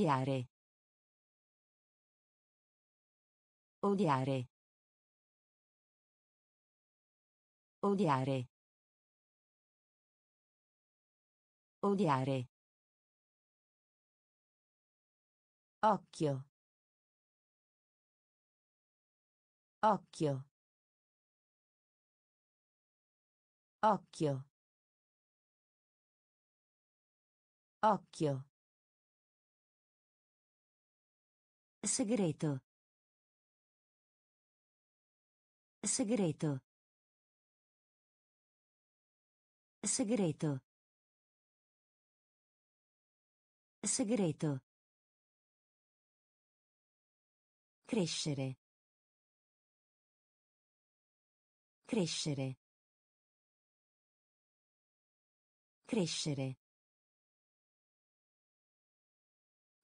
Odiare. Odiare. Odiare. Odiare. Occhio. Occhio. Occhio. Occhio. Segreto. Segreto. Segreto. Segreto. Crescere. Crescere. Crescere.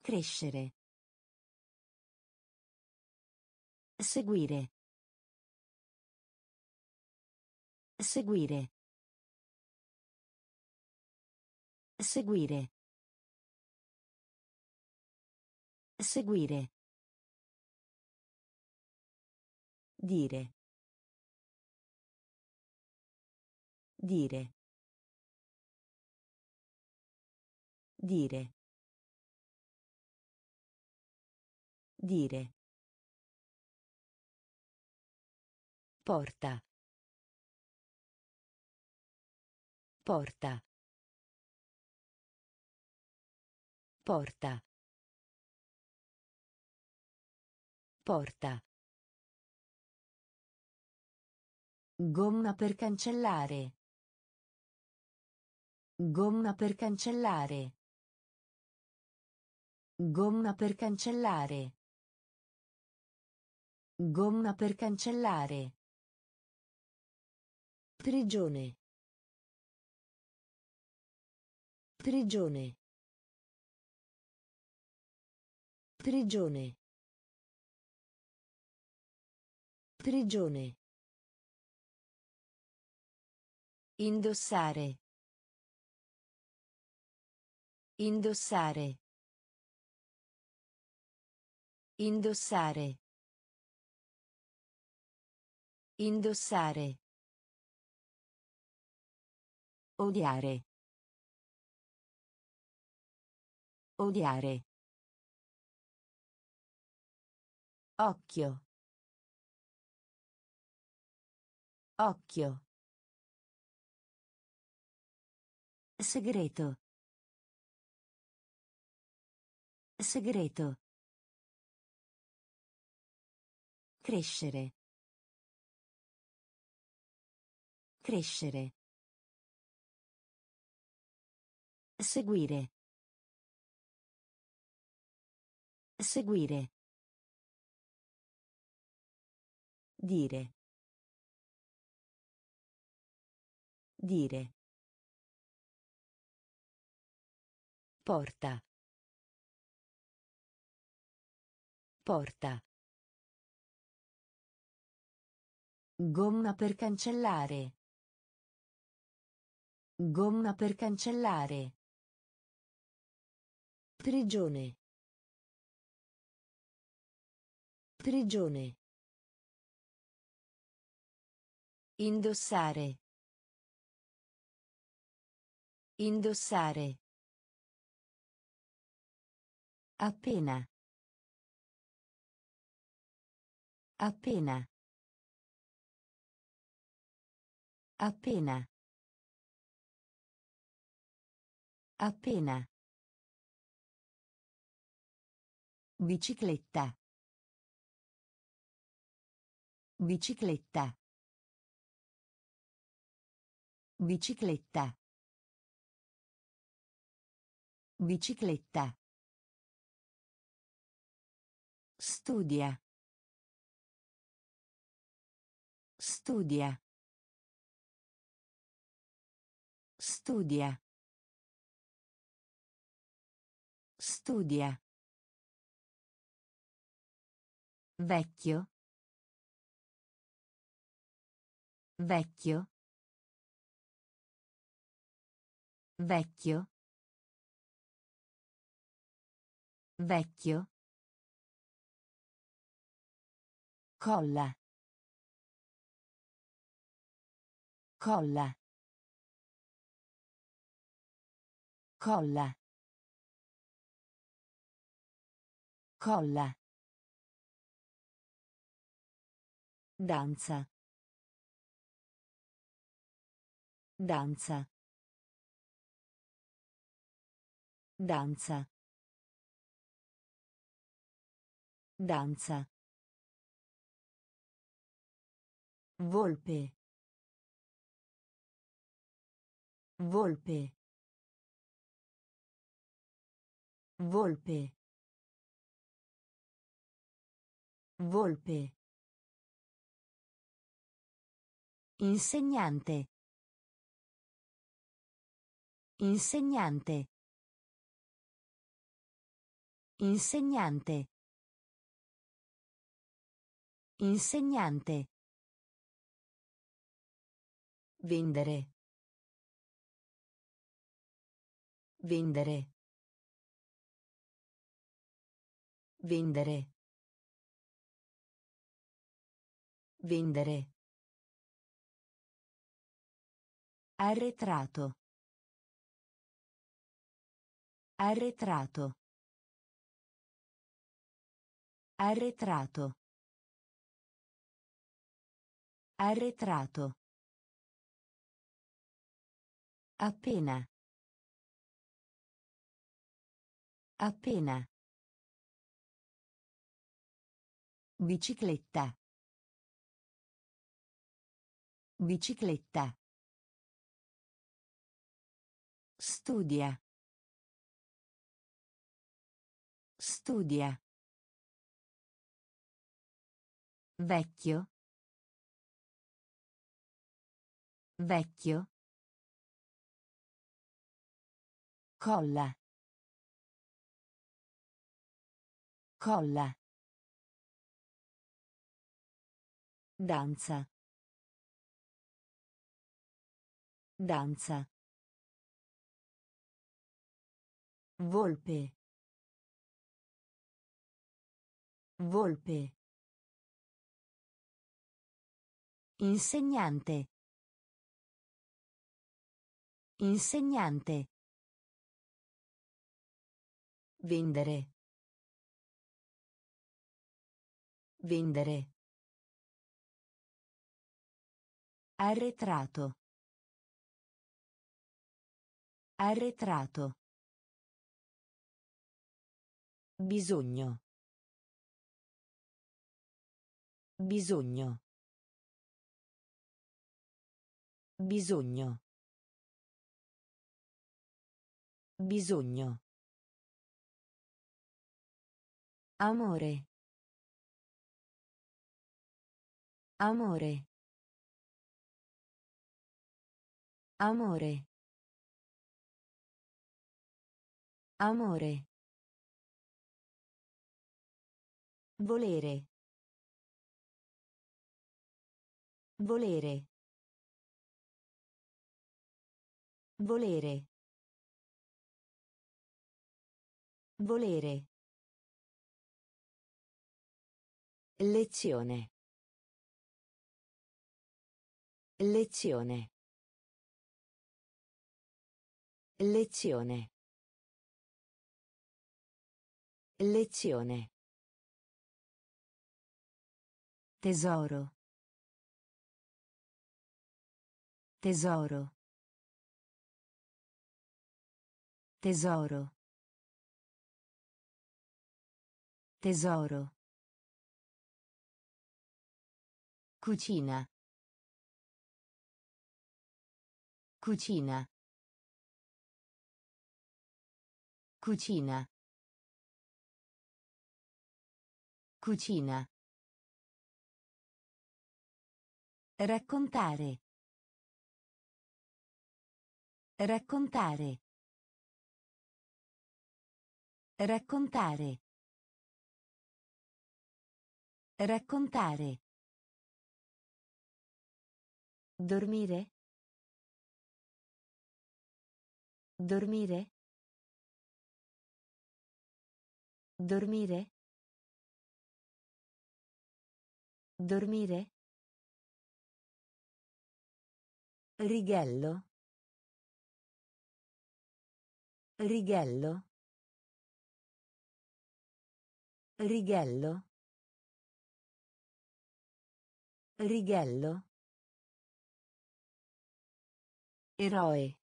Crescere. Seguire. Seguire. Seguire. Seguire. Dire. Dire. Dire. Dire. Porta. Porta. Porta. Porta. Gomma per cancellare. Gomma per cancellare. Gomma per cancellare. Gomma per cancellare. Prigione. Prigione. Prigione. Prigione. Indossare. Indossare. Indossare. Indossare. Odiare. Odiare. Occhio. Occhio. Segreto. Segreto. Crescere. Crescere. Seguire. Seguire. Dire. Dire. Porta. Porta. Gomma per cancellare. Gomma per cancellare. Prigione. Prigione. Indossare. Indossare. Appena. Appena. Appena. Appena. Bicicletta. Bicicletta. Bicicletta. Bicicletta. Studia. Studia. Studia. Studia. Vecchio. Vecchio. Vecchio. Vecchio. Colla. Colla. Colla. Colla. Danza. Danza. Danza. Danza. Volpe. Volpe. Volpe. Volpe. Insegnante. Insegnante. Insegnante. Insegnante. Vendere. Vendere. Vendere. Vendere. Arretrato. Arretrato. Arretrato. Arretrato. Appena. Appena. Bicicletta. Bicicletta. Studia. Studia. Vecchio. Vecchio. Colla. Colla. Danza. Danza. Volpe. Volpe. Insegnante. Insegnante. Vendere. Vendere. Arretrato. Arretrato. Bisogno. Bisogno. Bisogno. Bisogno. Amore. Amore. Amore. Amore. Volere. Volere. Volere. Volere. Lezione. Lezione. Lezione. Lezione. Tesoro. Tesoro. Tesoro. Tesoro. Cucina. Cucina. Cucina. Cucina. Raccontare. Raccontare. Raccontare. Raccontare. Dormire. Dormire. Dormire. Dormire. Righello. Righello. Righello. Righello. Eroe.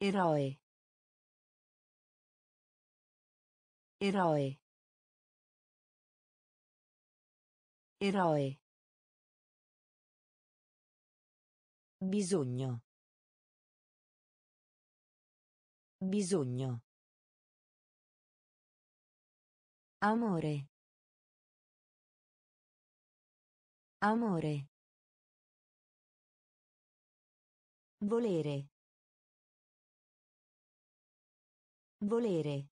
Eroe. Eroe. Eroe. Bisogno. Bisogno. Amore. Amore. Volere. Volere.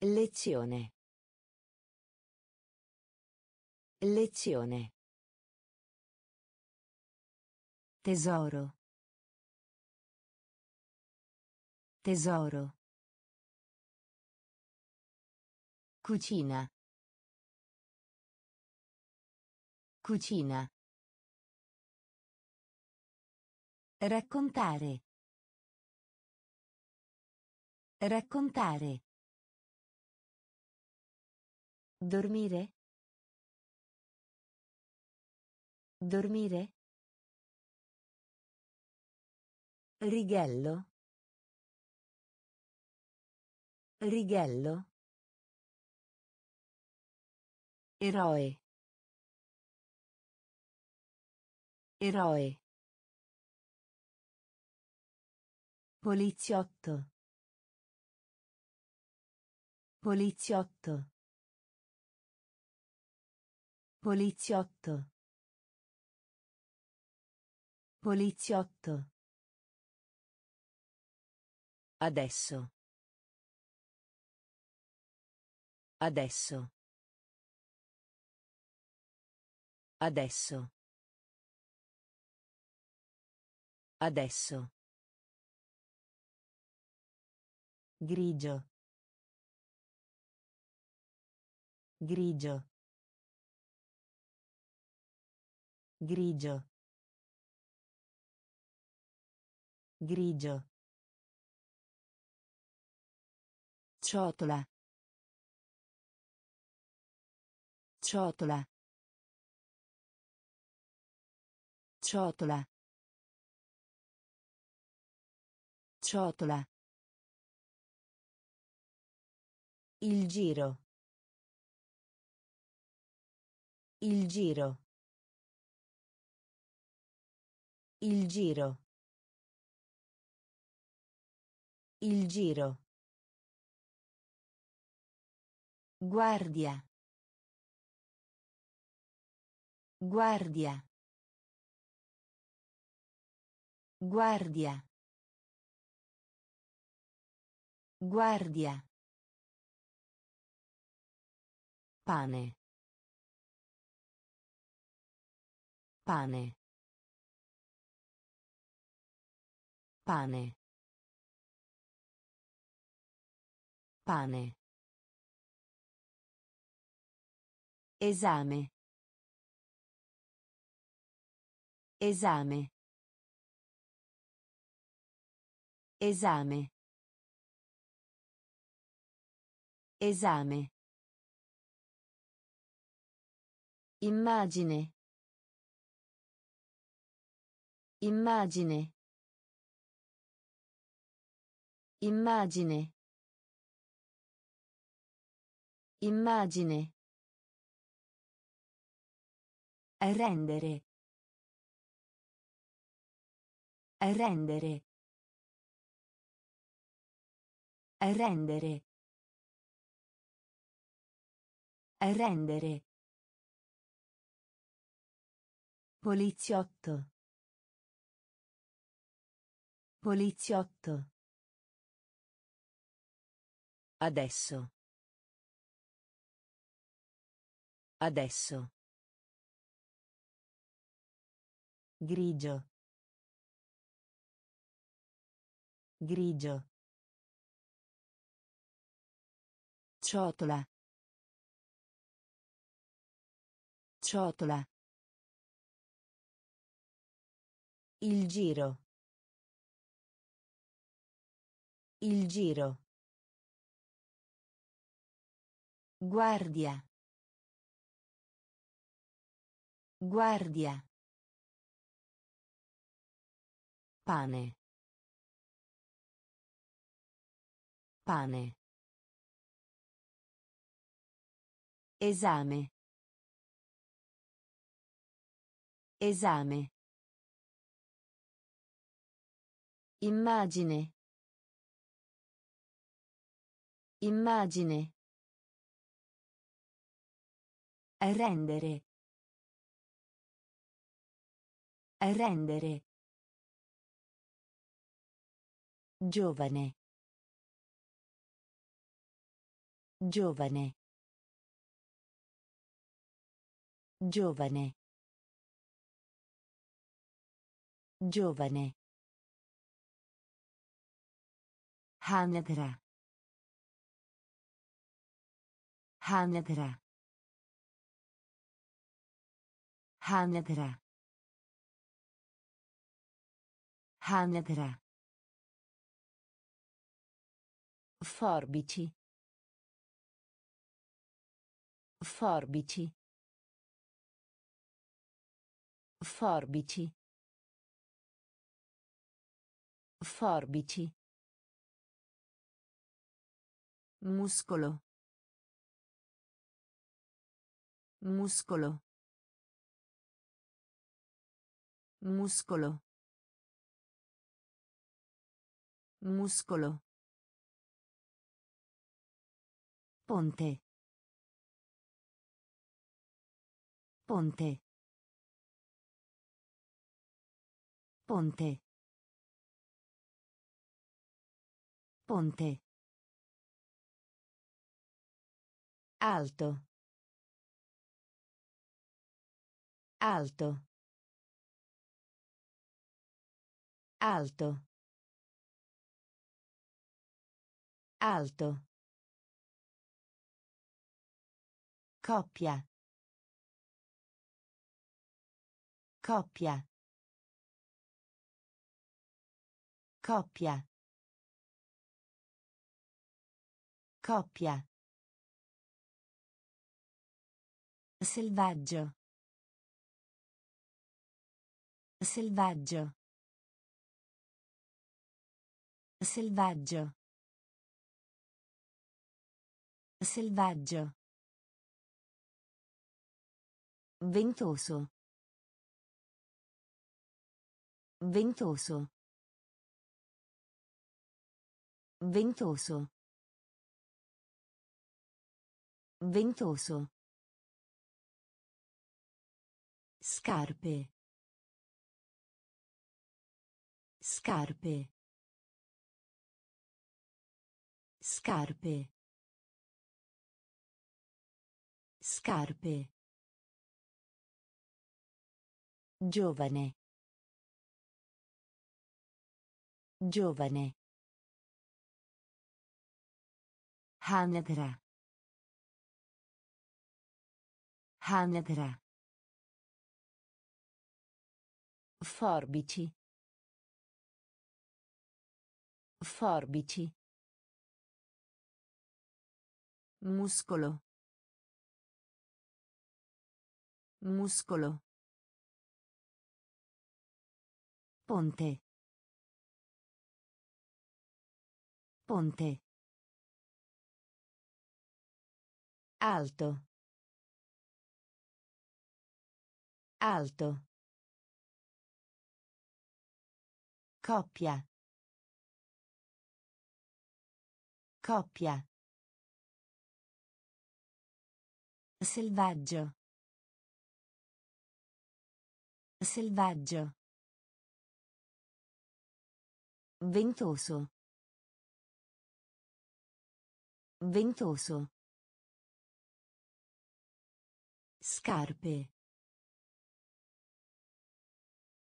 Lezione. Lezione. Tesoro. Tesoro. Cucina. Cucina. Raccontare. Raccontare. Dormire. Dormire. Righello. Righello. Eroe. Eroe. Poliziotto. Poliziotto. Poliziotto. Poliziotto. Adesso. Adesso. Adesso. Adesso. Grigio. Grigio. Grigio. Grigio. Ciotola. Ciotola. Ciotola. Ciotola. Il giro. Il giro. Il giro. Il giro. Guardia. Guardia. Guardia. Guardia. Pane. Pane. Pane. Pane. Esame. Esame. Esame. Esame. Immagine. Immagine. Immagine. Immagine. Rendere. Rendere. Rendere. Rendere. Poliziotto. Poliziotto. Adesso. Adesso. Grigio. Grigio. Ciotola. Ciotola. Il giro. Il giro. Guardia. Guardia. Pane. Pane. Esame. Esame. Immagine. Immagine. Rendere. Rendere. Giovane. Giovane. Giovane. Giovane. Hanedra. Hanedra. Hanedra. Hanedra. Forbici. Forbici. Forbici. Forbici. Muscolo. Muscolo. Muscolo. Muscolo. Ponte. Ponte. Ponte. Ponte. Alto. Alto. Alto. Alto. Coppia. Coppia. Coppia. Coppia. Selvaggio. Selvaggio. Selvaggio. Selvaggio. Ventoso. Ventoso. Ventoso. Ventoso. Scarpe. Scarpe. Scarpe. Scarpe. Giovane. Giovane. Hanedra. Hanedra. Forbici. Forbici. Muscolo. Muscolo. Ponte. Ponte. Alto. Alto. Coppia. Coppia. Selvaggio. Selvaggio. Ventoso. Ventoso. Scarpe.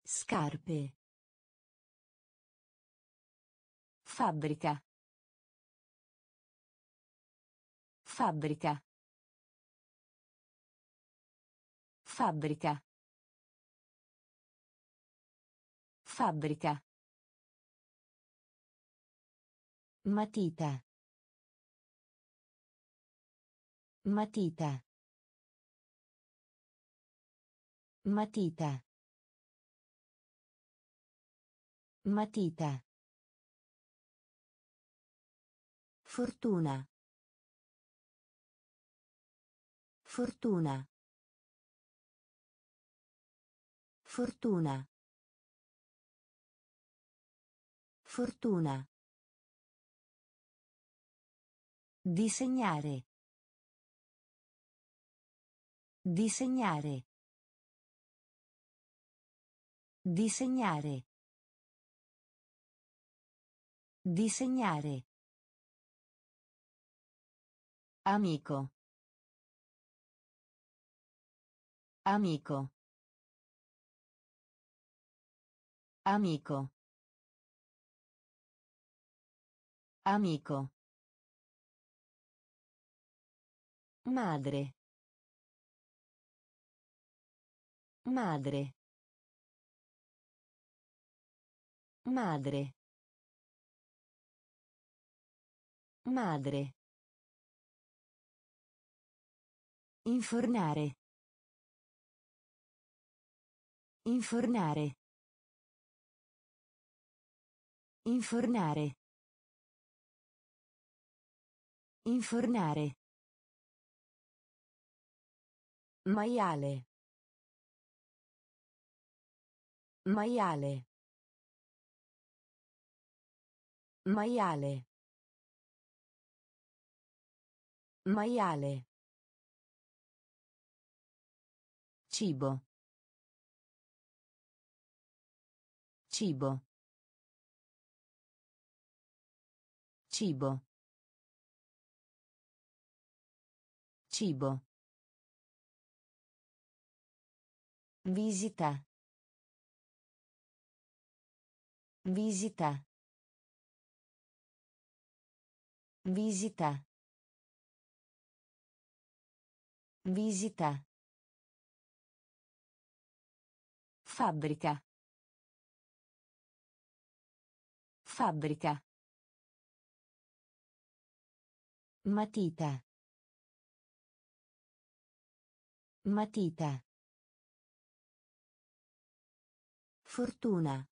Scarpe. Fabbrica. Fabbrica. Fabbrica. Fabbrica. Matita. Matita. Matita. Matita. Fortuna. Fortuna. Fortuna. Fortuna. Disegnare. Disegnare. Disegnare. Disegnare. Amico. Amico. Amico. Amico. Madre. Madre. Madre. Madre. Infornare. Infornare. Infornare. Infornare. Maiale. Maiale. Maiale. Maiale. Cibo. Cibo. Cibo. Cibo. Visita. Visita. Visita. Visita. Fabbrica. Fabbrica. Matita. Matita. Fortuna.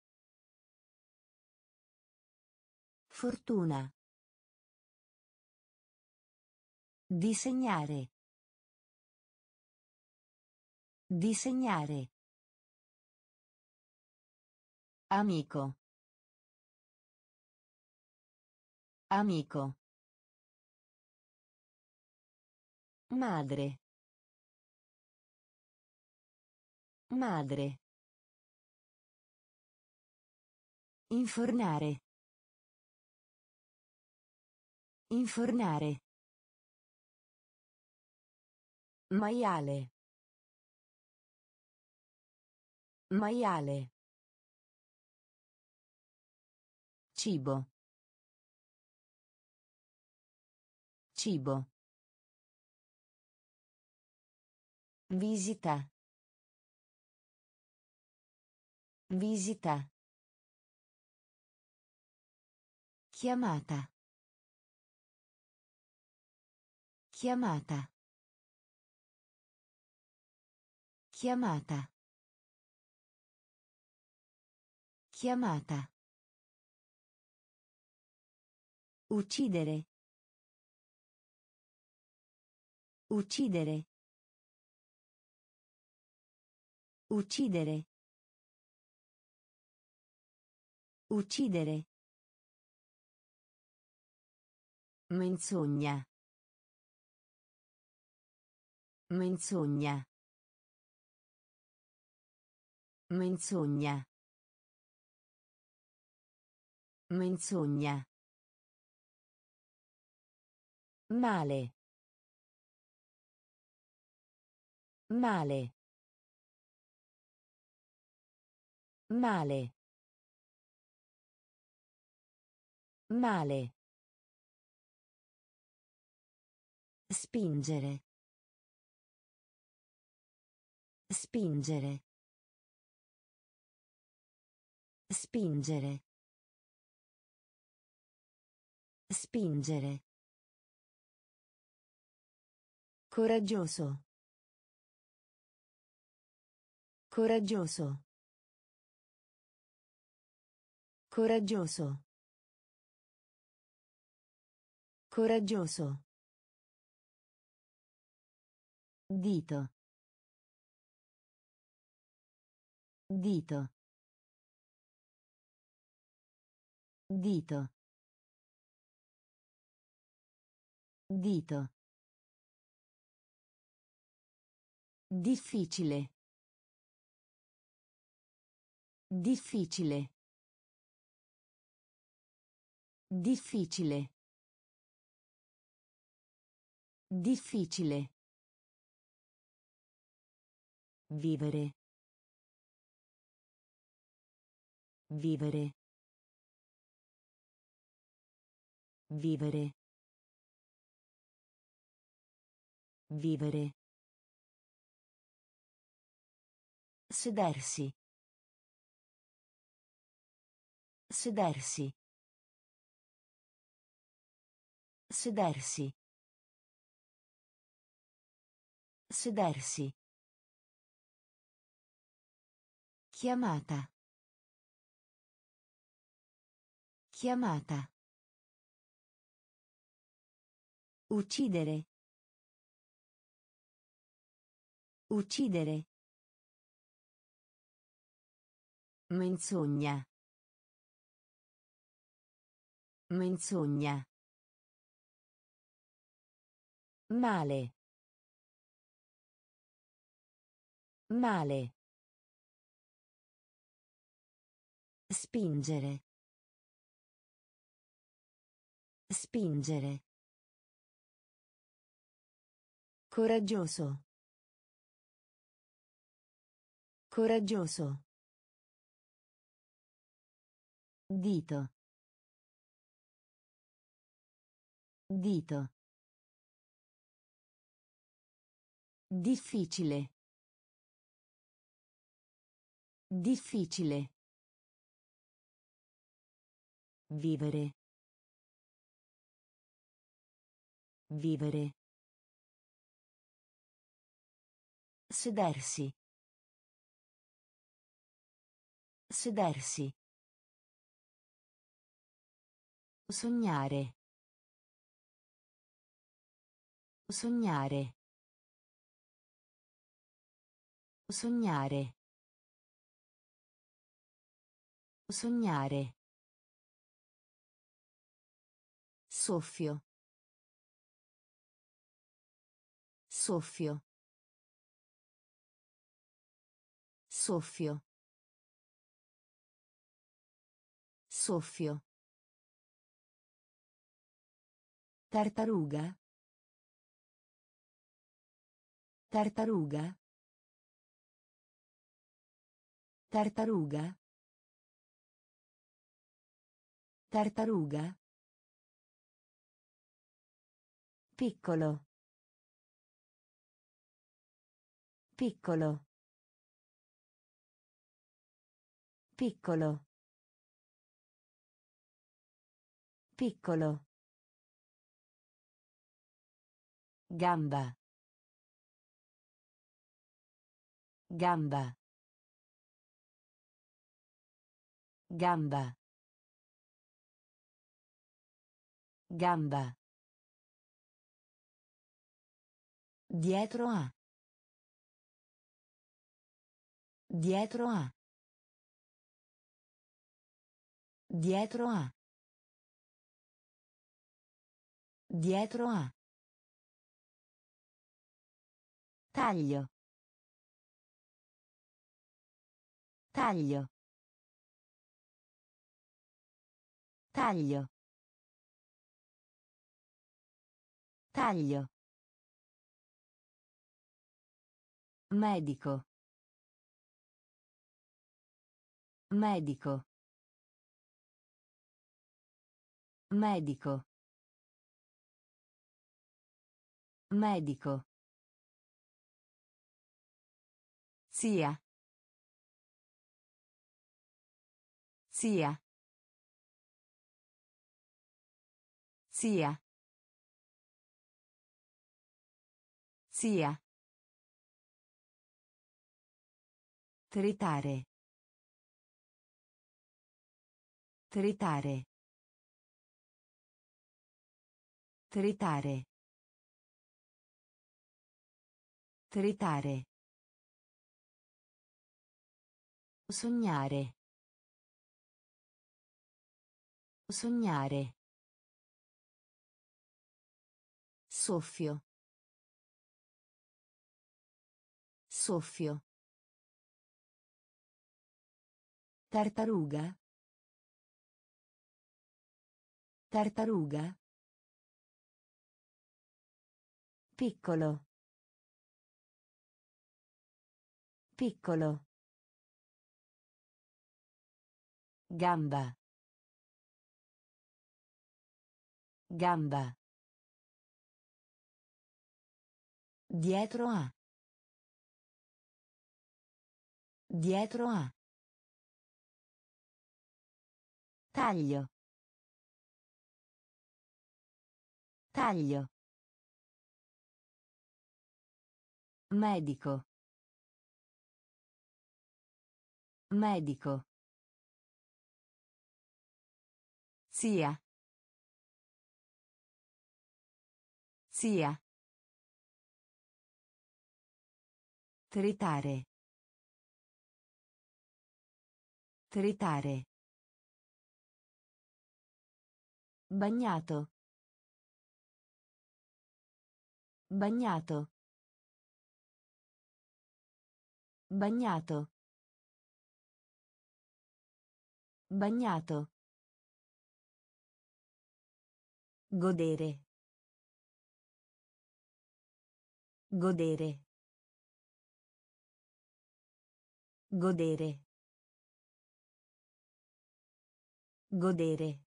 Fortuna. Disegnare. Disegnare. Amico. Amico. Madre. Madre. Infornare. Infornare. Maiale. Maiale. Cibo. Cibo. Visita. Visita. Chiamata. Chiamata. Chiamata. Chiamata. Uccidere. Uccidere. Uccidere. Uccidere. Menzogna. Menzogna. Menzogna. Menzogna. Male. Male. Male. Male. Spingere. Spingere. Spingere. Spingere. Coraggioso. Coraggioso. Coraggioso. Coraggioso. Dito. Dito. Dito. Dito. Difficile. Difficile. Difficile. Difficile. Vivere. Vivere. Vivere. Vivere. Sedersi. Sedersi. Sedersi. Sedersi. Chiamata. Chiamata. Uccidere. Uccidere. Menzogna. Menzogna. Male. Male. Spingere. Spingere. Coraggioso. Coraggioso. Dito. Dito. Difficile. Difficile. Vivere. Vivere. Sedersi. Sedersi. Sognare. Sognare. Sognare. Sognare. Soffio. Soffio. Soffio. Soffio. Tartaruga. Tartaruga. Tartaruga. Tartaruga. Piccolo. Piccolo. Piccolo. Piccolo. Gamba. Gamba. Gamba. Gamba. Dietro a. Dietro a. Dietro a. Dietro a. Taglio. Taglio. Taglio. Taglio. Medico. Medico. Medico. Medico. Zia. Zia. Zia. Zia. Tritare. Tritare. Tritare. Tritare. Sognare. Sognare. Soffio. Soffio. Tartaruga. Tartaruga. Piccolo. Piccolo. Gamba. Gamba. Dietro a. Dietro a. Taglio. Taglio. Medico. Medico. Zia. Zia. Tritare. Tritare. Bagnato. Bagnato. Bagnato. Bagnato. Godere. Godere. Godere. Godere.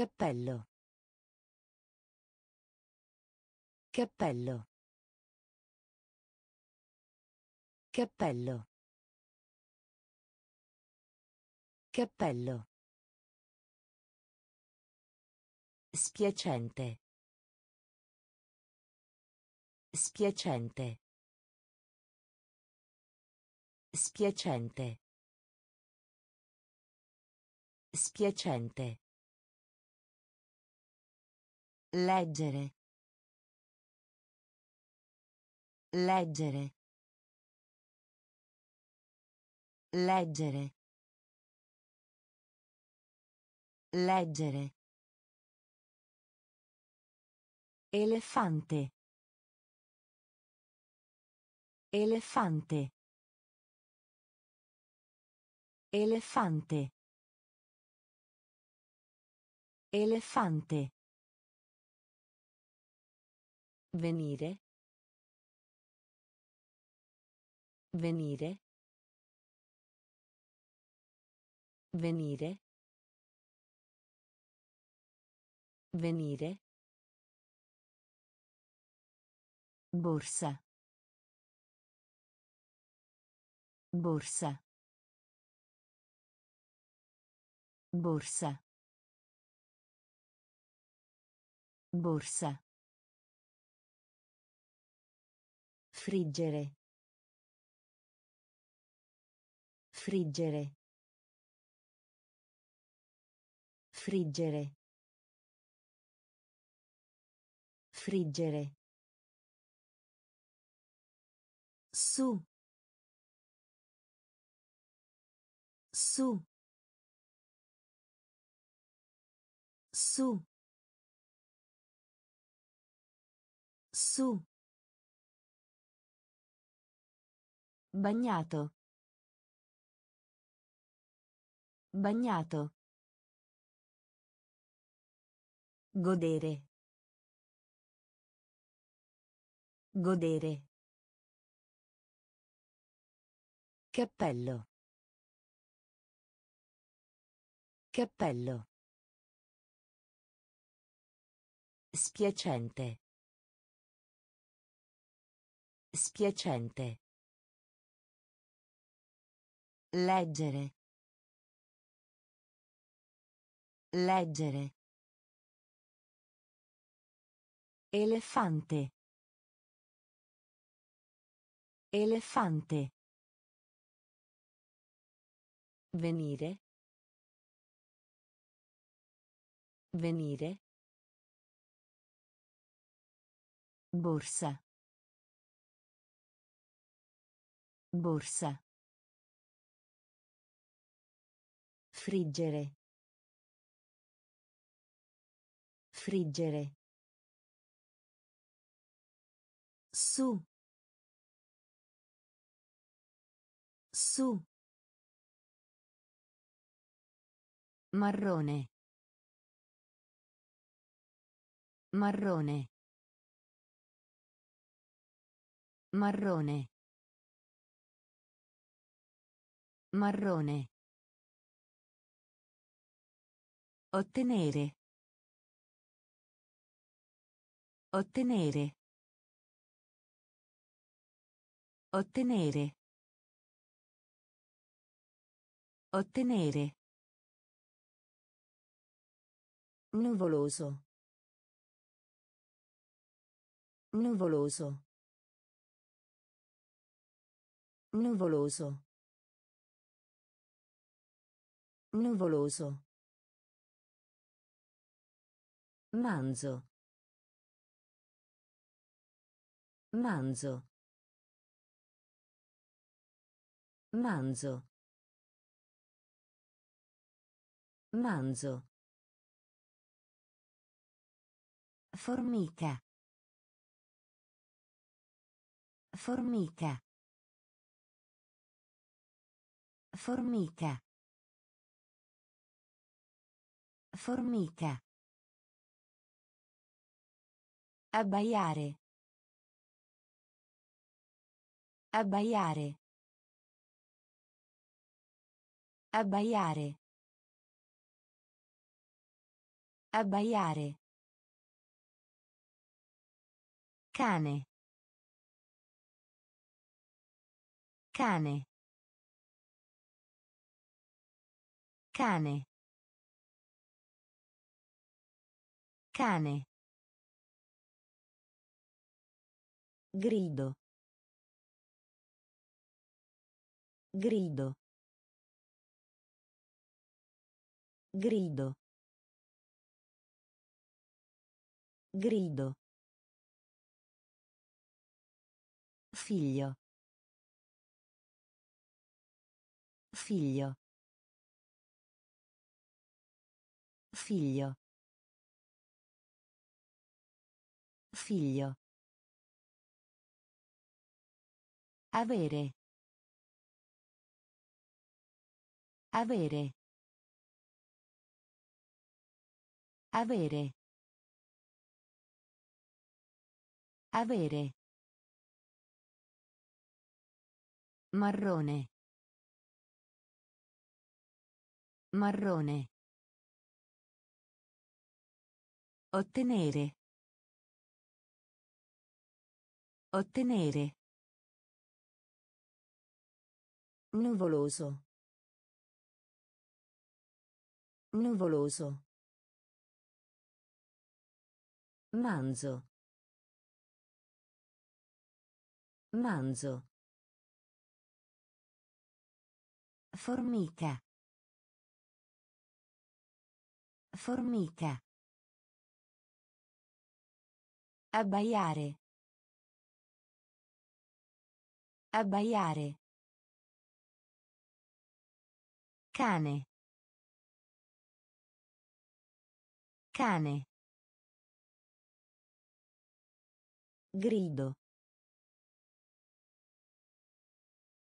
Cappello. Cappello. Cappello. Cappello. Spiacente. Spiacente. Spiacente. Spiacente. Leggere. Leggere. Leggere. Leggere. Elefante. Elefante. Elefante. Elefante. Venire. Venire. Venire. Venire. Borsa. Borsa. Borsa. Borsa. Friggere. Friggere. Friggere. Friggere. Su. Su. Su. Su. Bagnato. Bagnato. Godere. Godere. Cappello. Cappello. Spiacente. Spiacente. Leggere. Leggere. Elefante. Elefante. Venire. Venire. Borsa. Borsa. Friggere. Friggere. Su. Su. Marrone. Marrone. Marrone. Marrone. Ottenere. Ottenere. Ottenere. Ottenere. Nuvoloso. Nuvoloso. Nuvoloso. Nuvoloso. Manzo. Manzo. Manzo. Manzo. Formica. Formica. Formica. Formica. Abbaiare. Abbaiare. Abbaiare. Abbaiare. Cane. Cane. Cane. Cane. Grido. Grido. Grido. Grido. Figlio. Figlio. Figlio. Figlio. Avere. Avere. Avere. Avere. Marrone. Marrone. Ottenere. Ottenere. Nuvoloso. Nuvoloso. Manzo. Manzo. Formica. Formica. Abbaiare. Abbaiare. Cane. Cane. Grido.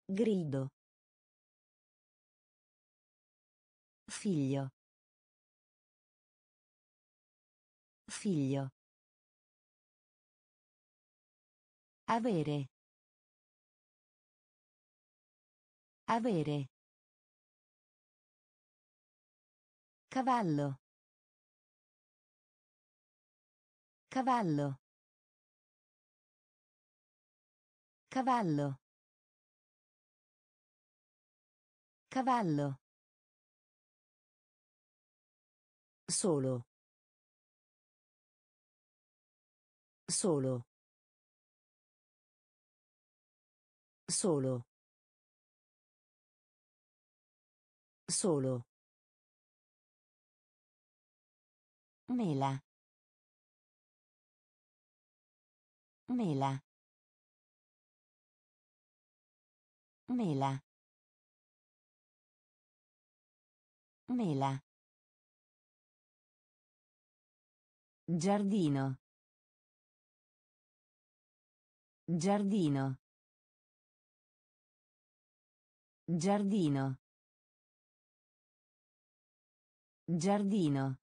Grido. Figlio. Figlio. Avere. Avere. Cavallo. Cavallo. Cavallo. Cavallo. Solo. Solo. Solo. Solo. Mela. Mela. Mela. Mela. Giardino. Giardino. Giardino. Giardino.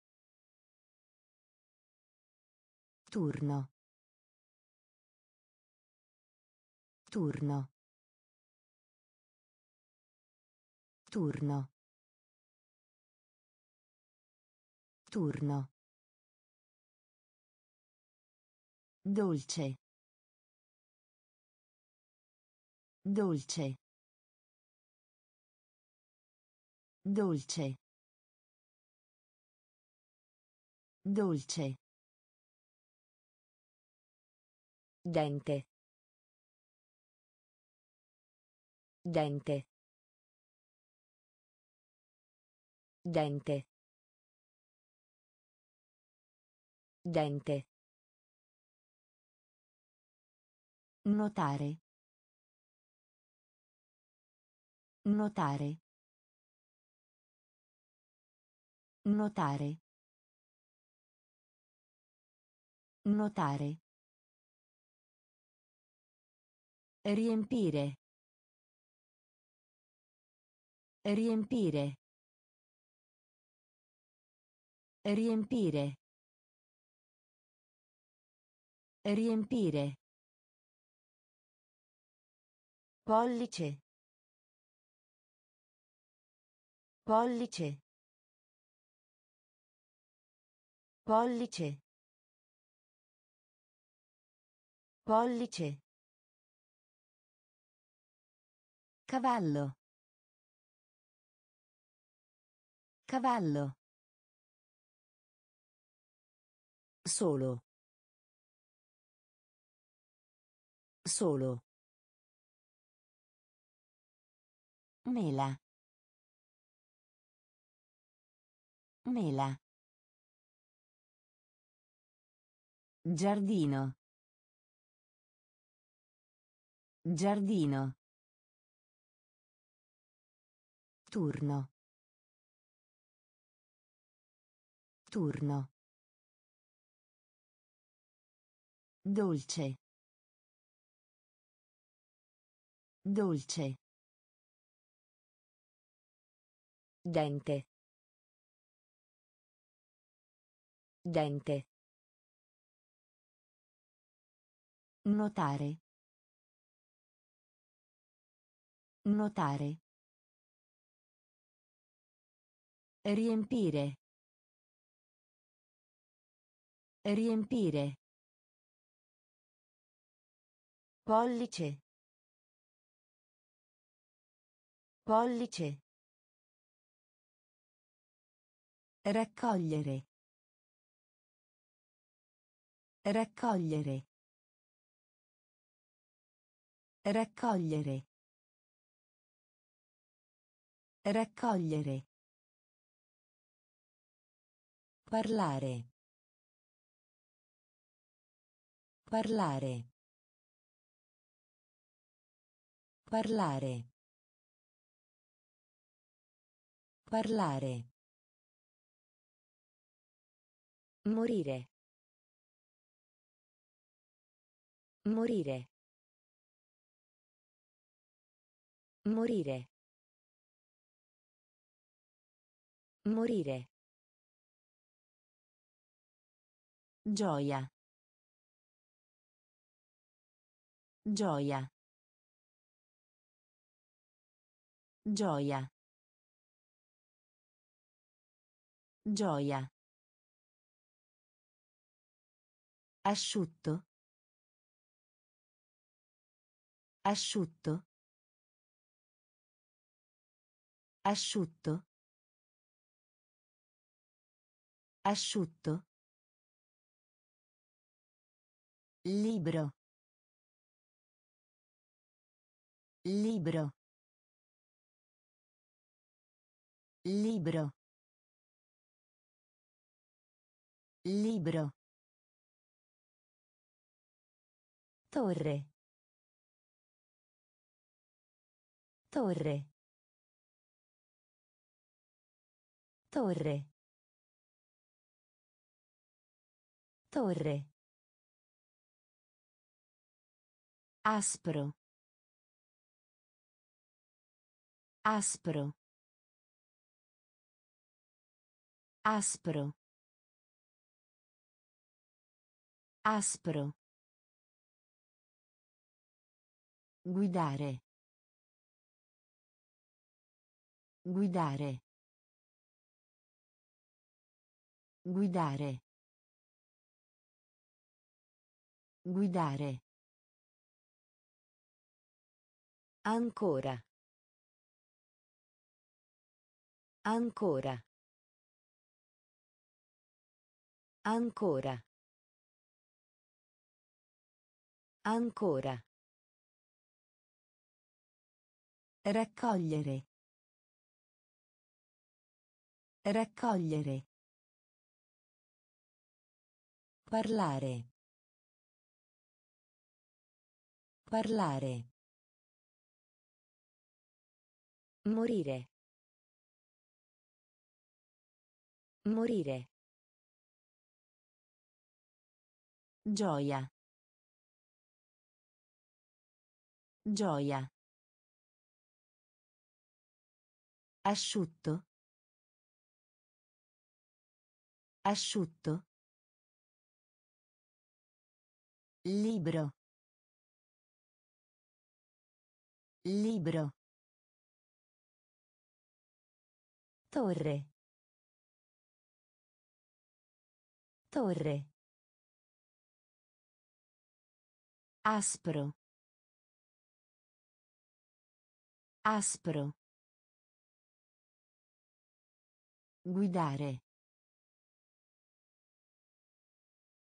Turno. Turno. Turno. Turno. Dolce. Dolce. Dolce. Dolce. Dente. Dente. Dente. Dente. Notare. Notare. Notare. Notare. Riempire. Riempire. Riempire. Riempire. Pollice. Pollice. Pollice. Pollice. Cavallo. Cavallo. Solo. Solo. Mela. Mela. Giardino. Giardino. Turno. Turno. Dolce. Dolce. Dente. Dente. Notare. Notare. Riempire. Riempire. Pollice. Pollice. Raccogliere. Raccogliere. Raccogliere. Raccogliere. Parlare. Parlare. Parlare. Parlare. Morire. Morire. Morire. Morire. Gioia. Gioia. Gioia. Gioia. Asciutto. Asciutto. Asciutto. Asciutto. Libro. Libro. Libro. Libro. Torre. Torre. Torre. Torre. Aspro. Aspro. Aspro. Aspro. Guidare. Guidare. Guidare. Guidare. Ancora. Ancora. Ancora. Ancora. Raccogliere. Raccogliere. Parlare. Parlare. Morire. Morire. Gioia. Gioia. Asciutto. Asciutto. Libro. Libro. Torre. Torre. Aspro. Aspro. Guidare.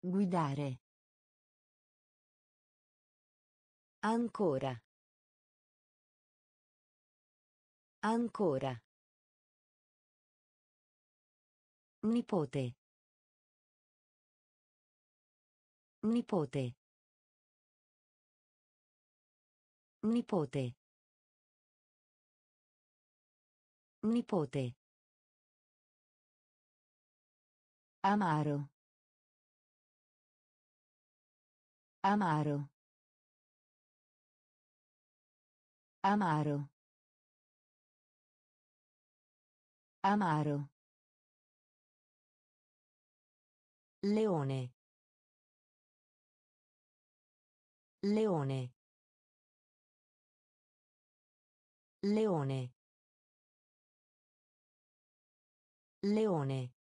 Guidare. Ancora. Ancora. Nipote. Nipote. Nipote. Nipote. Amaro. Amaro. Amaro. Amaro. Leone. Leone. Leone. Leone.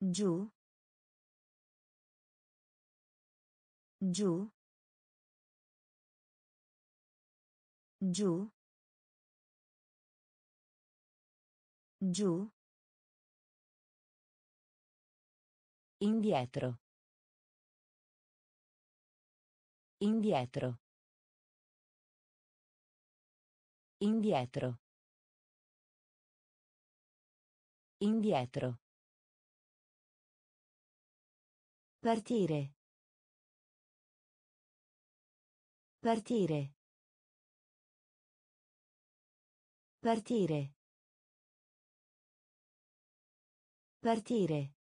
Giù. Giù. Giù. Giù. Indietro. Indietro. Indietro. Indietro. Partire. Partire. Partire. Partire.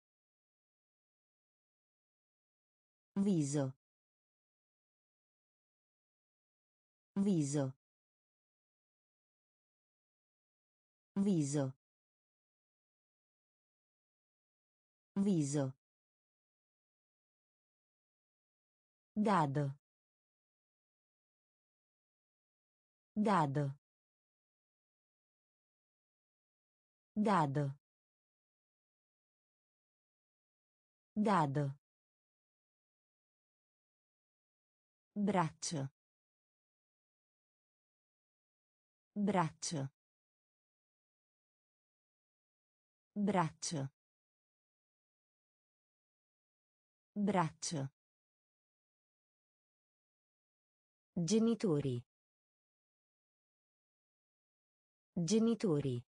Viso. Viso. Viso. Viso. Dado. Dado. Dado. Dado. Braccio. Braccio. Braccio. Braccio. Genitori. Genitori.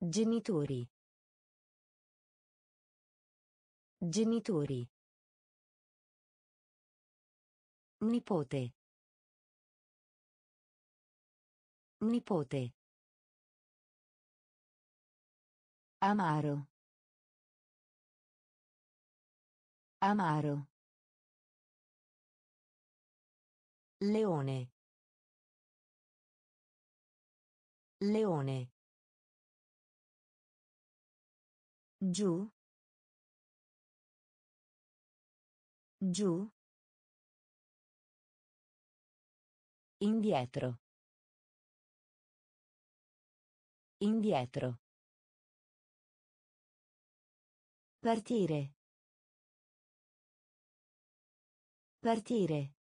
Genitori. Genitori. Nipote. Nipote. Amaro. Amaro. Leone. Leone. Giù. Giù. Indietro. Indietro. Partire. Partire.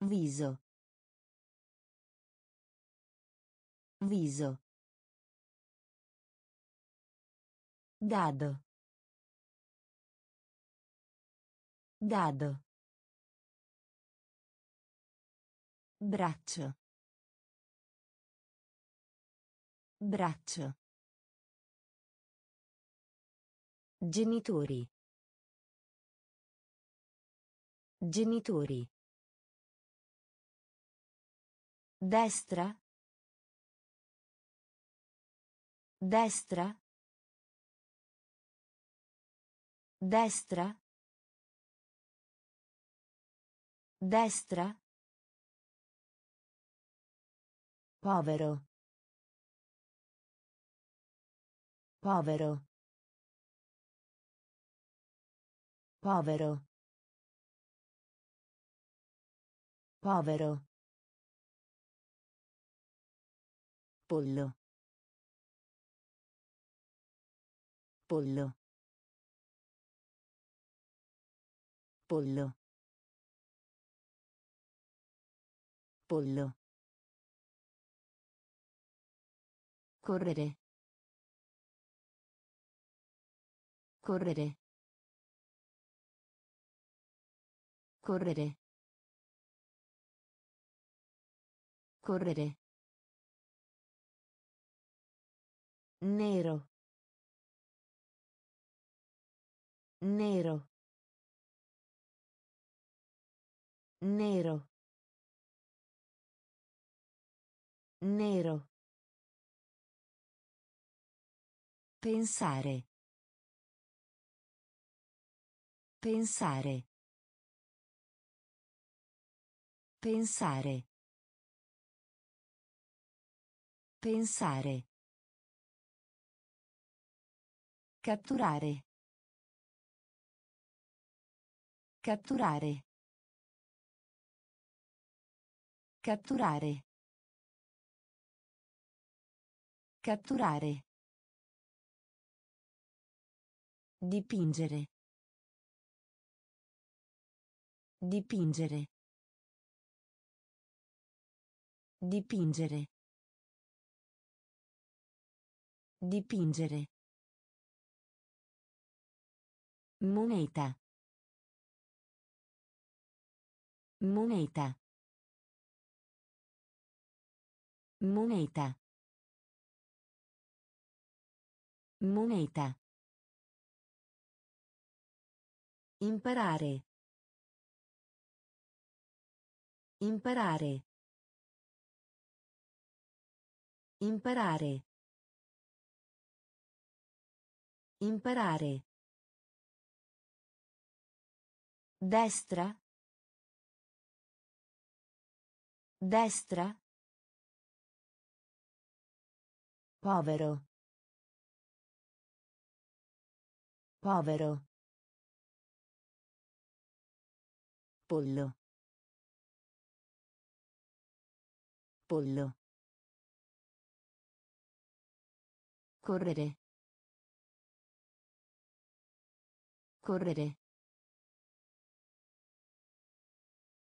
Viso. Viso. Dado. Dado. Braccio. Braccio. Genitori. Genitori. Destra. Destra. Destra. Destra. Povero. Povero. Povero. Povero. Pollo. Pollo. Pollo. Pollo. Correre. Correre. Correre. Correre. Nero. Nero. Nero. Nero. Pensare. Pensare. Pensare. Pensare. Catturare. Catturare. Catturare. Catturare. Dipingere. Dipingere. Dipingere. Dipingere. Moneta. Moneta. Moneta. Moneta. Imparare. Imparare. Imparare. Imparare. Destra. Destra. Povero. Povero. Pollo. Pollo. Correre. Correre.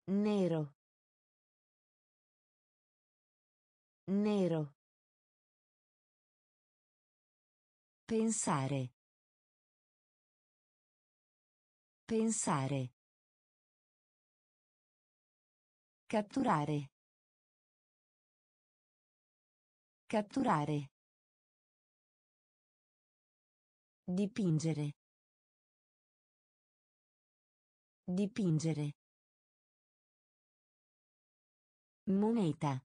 Nero. Nero. Pensare. Pensare. Catturare. Catturare. Dipingere. Dipingere. Moneta.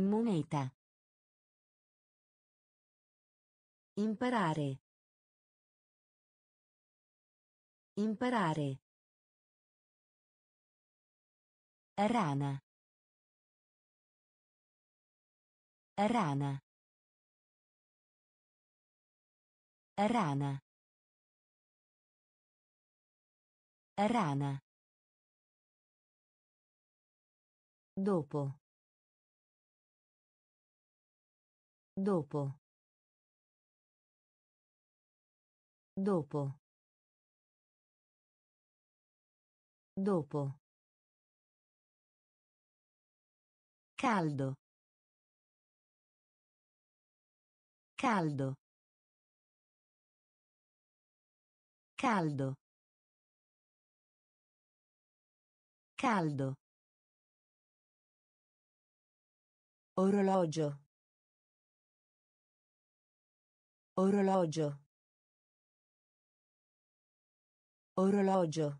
Moneta. Imparare. Imparare. Rana. Rana. Rana. Rana. Dopo. Dopo. Dopo. Dopo. Caldo. Caldo. Caldo. Caldo. Orologio. Orologio. Orologio.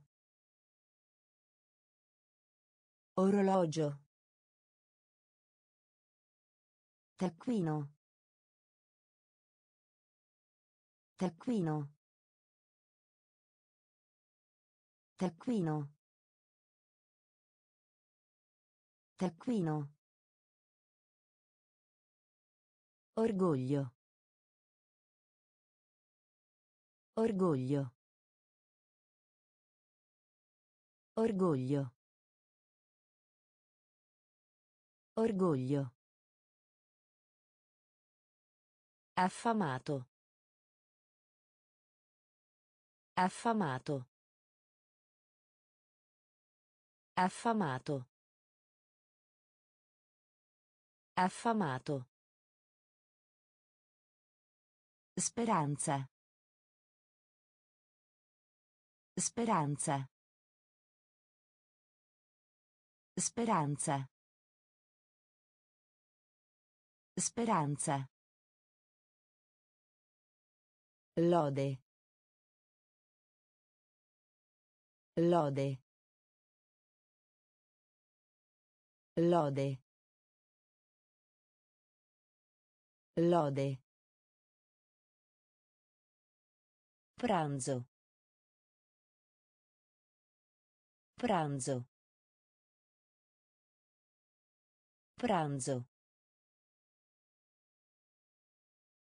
Orologio. Taccuino. Taccuino. Taccuino. Taccuino. Orgoglio. Orgoglio. Orgoglio. Orgoglio. Affamato. Affamato. Affamato. Affamato. Speranza. Speranza. Speranza. Speranza. Lode. Lode. Lode. Lode. Pranzo. Pranzo. Pranzo.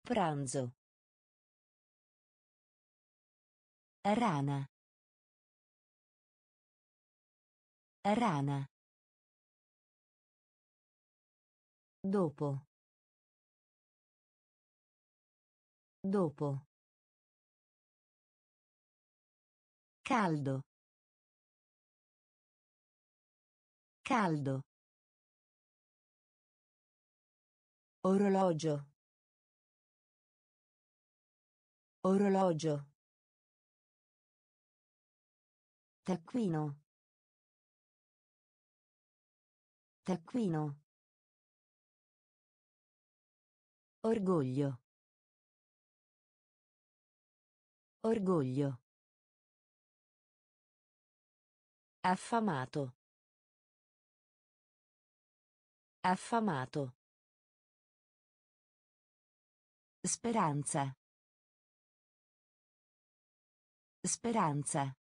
Pranzo. Rana. Rana. Dopo. Dopo. Caldo. Caldo. Orologio. Orologio. Taccuino. Taccuino. Orgoglio. Orgoglio. Affamato. Affamato. Speranza. Speranza.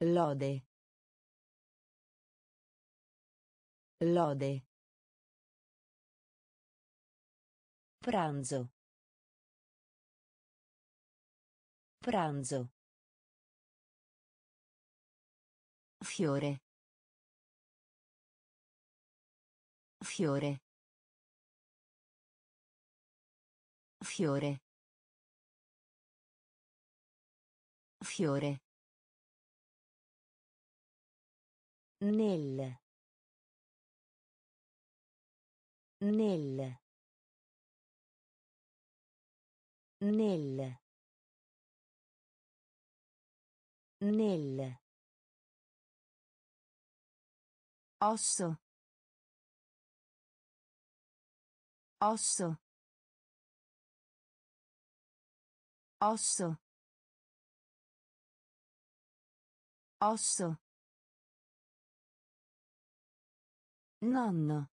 Lode. Lode. Pranzo. Pranzo. Fiore. Fiore. Fiore. Fiore. Nel. Nel. Nel. Nel. Osso. Osso. Osso. Osso. Nonno.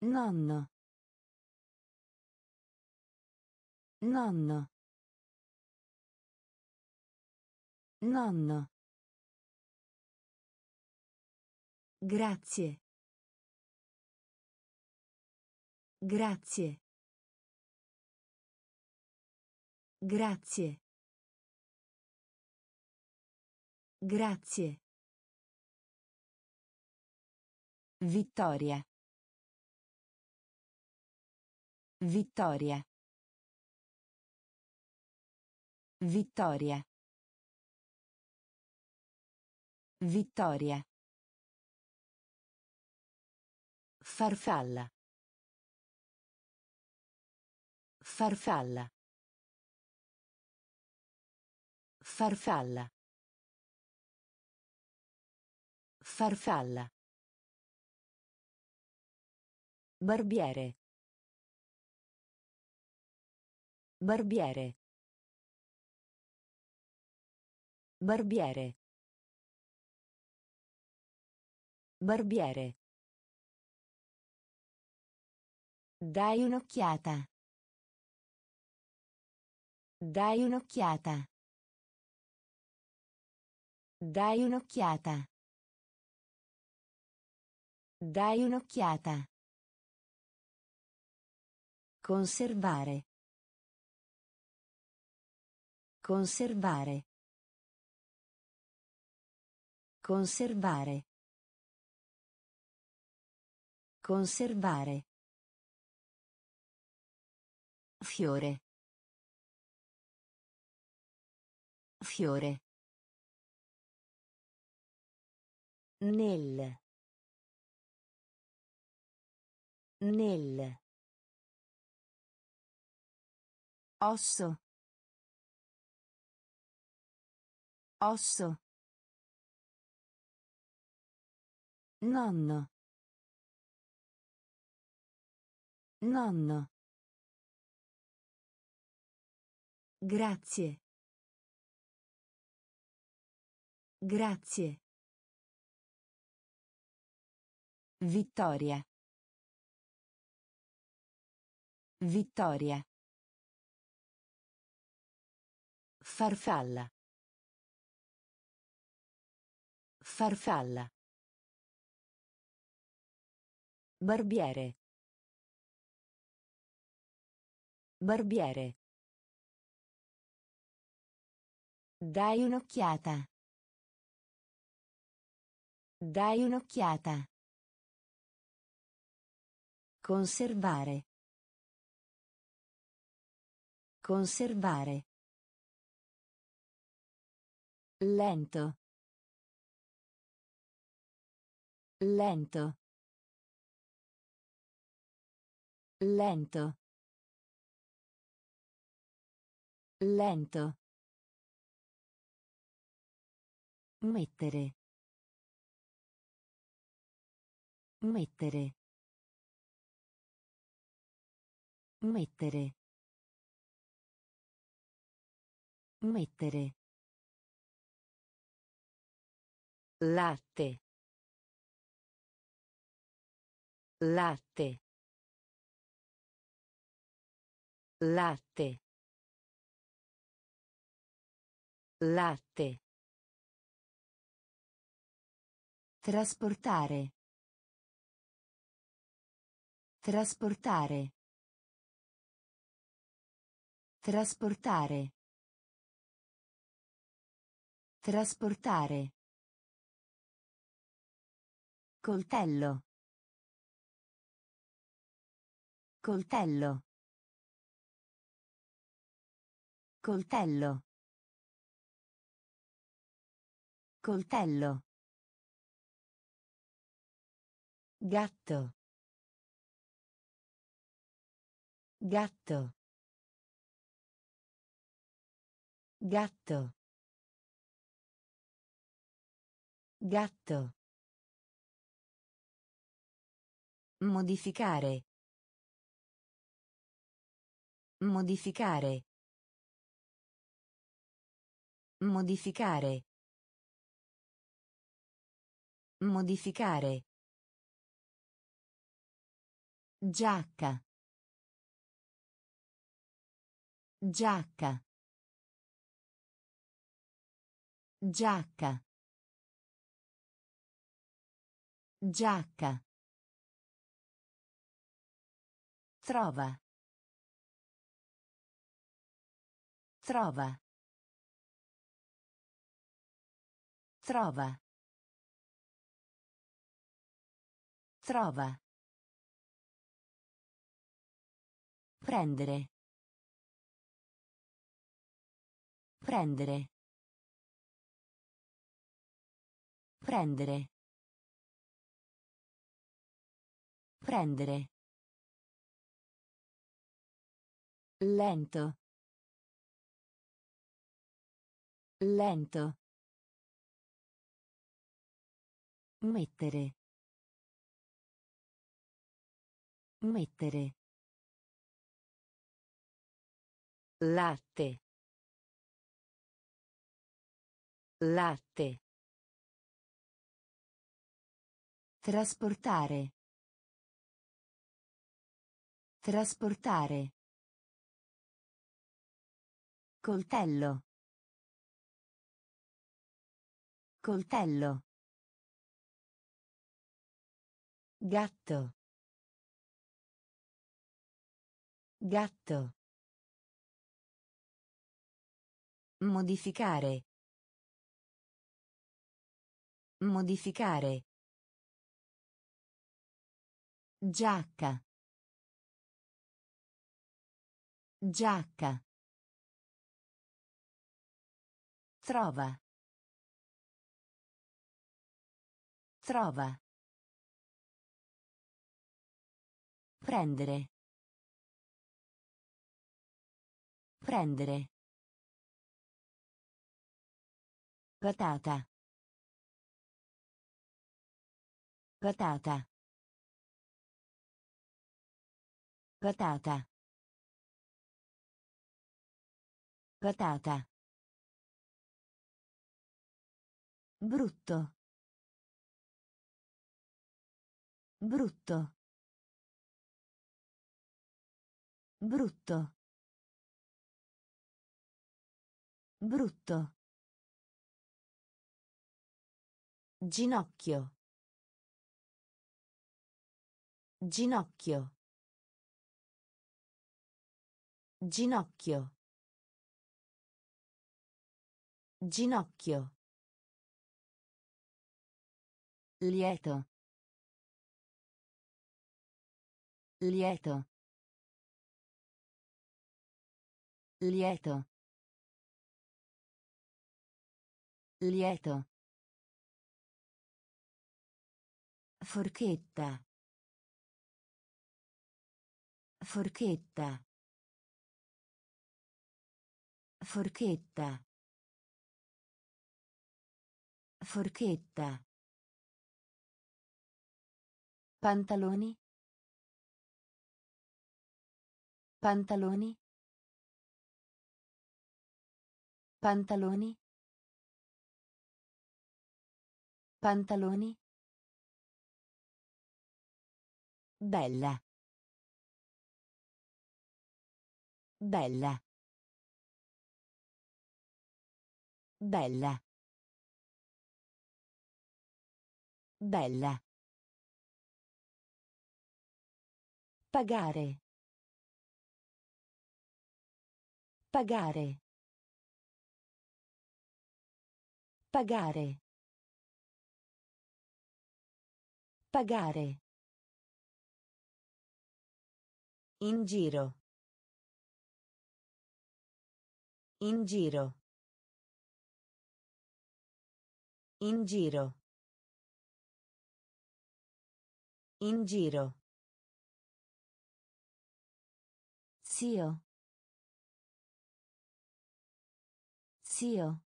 Nonno. Nonno. Nonno. Grazie. Grazie. Grazie. Grazie. Vittoria. Vittoria. Vittoria. Vittoria. Farfalla. Farfalla. Farfalla. Farfalla. Barbiere. Barbiere. Barbiere. Barbiere. Dai un'occhiata. Dai un'occhiata. Dai un'occhiata. Dai un'occhiata. Conservare. Conservare. Conservare. Conservare. Fiore. Fiore. Nel. Nel. Osso. Osso. Nonno. Nonno. Grazie. Grazie. Vittoria. Vittoria. Farfalla. Farfalla. Barbiere. Barbiere. Dai un'occhiata. Dai un'occhiata. Conservare. Conservare. Lento. Lento. Lento. Lento. Mettere. Mettere. Mettere. Mettere. Latte. Latte. Latte. Latte. Trasportare. Trasportare. Trasportare. Trasportare. Coltello. Coltello. Coltello. Coltello. Gatto. Gatto. Gatto. Gatto. Modificare. Modificare. Modificare. Modificare. Giacca. Giacca. Giacca. Giacca. Trova. Trova. Trova. Trova. Prendere. Prendere. Prendere. Prendere. Lento. Lento. Mettere. Mettere. Latte. Latte. Trasportare. Trasportare. Coltello. Coltello. Gatto. Gatto. Modificare. Modificare. Giacca. Giacca. Trova. Trova. Prendere. Prendere. Patata. Patata. Patata. Patata. Brutto. Brutto. Brutto. Brutto. Ginocchio. Ginocchio. Ginocchio. Ginocchio. Lieto. Lieto. Lieto. Lieto. Forchetta. Forchetta. Forchetta. Forchetta. Pantaloni. Pantaloni. Pantaloni. Pantaloni. Bella. Bella. Bella. Bella. Pagare. Pagare. Pagare. Pagare. In giro. In giro. In giro. In giro. Zio. Zio.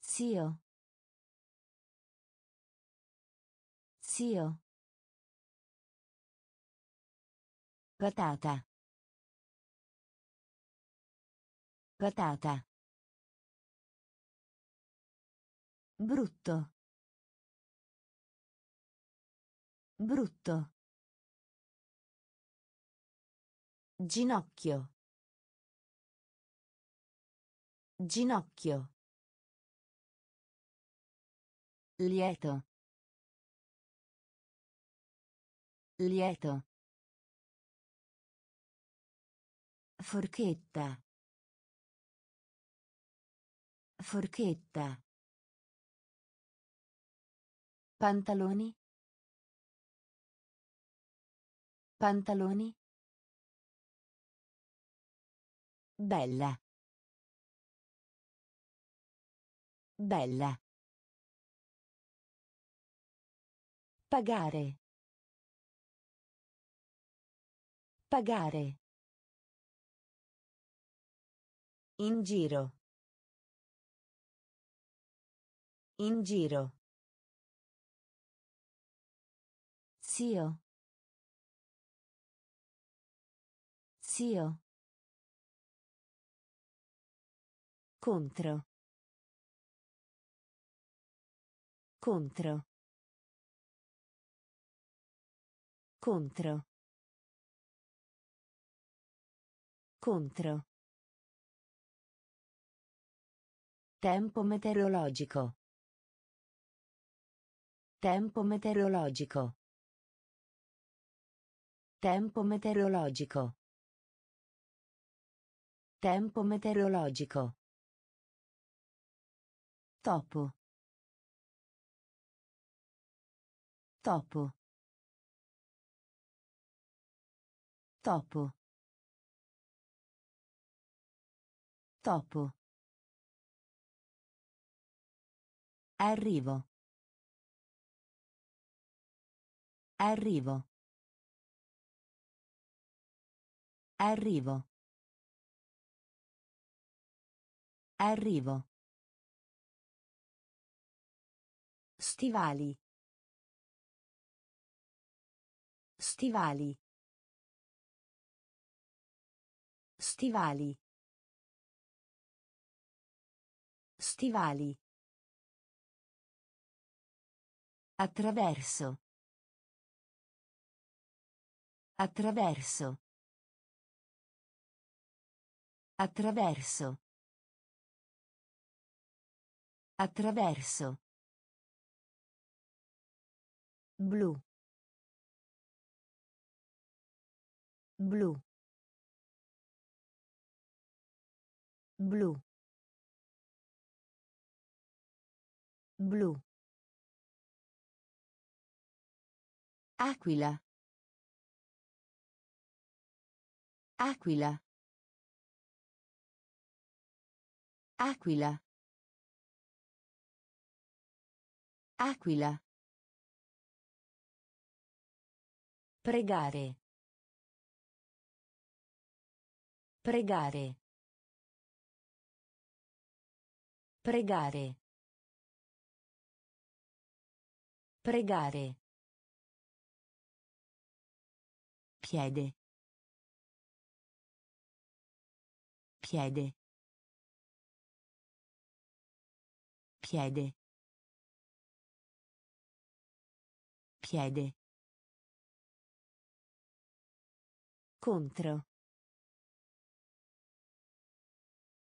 Zio. Zio. Patata. Patata. Brutto. Brutto. Ginocchio. Ginocchio. Lieto. Lieto. Forchetta. Forchetta. Pantaloni. Pantaloni. Bella. Bella. Pagare. Pagare. In giro. In giro. Zio. Zio. Contro. Contro. Contro. Contro. Tempo meteorologico. Tempo meteorologico. Tempo meteorologico. Tempo meteorologico. Topo. Topo. Topo. Topo. Arrivo. Arrivo. Arrivo. Arrivo. Stivali. Stivali. Stivali. Stivali. Attraverso. Attraverso. Attraverso. Attraverso. Blu. Blu. Blu. Blu. Aquila. Aquila. Aquila. Aquila. Pregare. Pregare. Pregare. Pregare. Piede. Piede. Piede. Piede. Contro.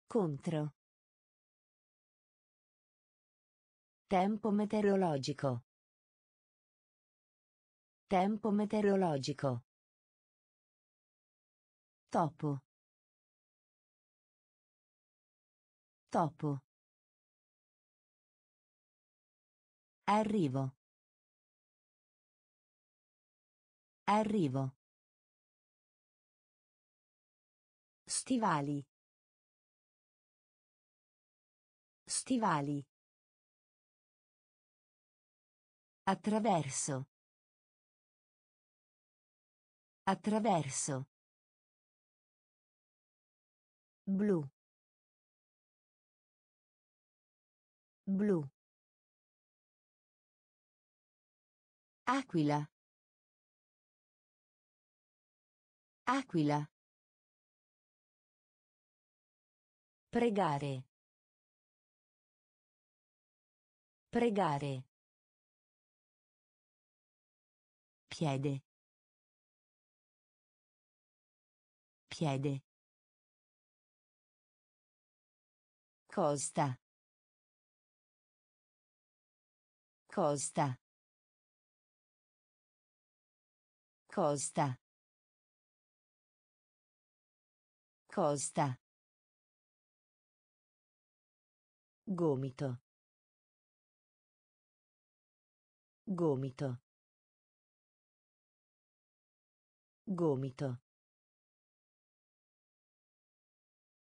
Contro. Tempo meteorologico. Tempo meteorologico. Topo. Topo. Arrivo. Arrivo. Stivali. Stivali. Attraverso. Attraverso. Blu. Blu. Aquila. Aquila. Pregare. Pregare. Piede. Piede. Costa. Costa. Costa. Costa. Gomito. Gomito. Gomito.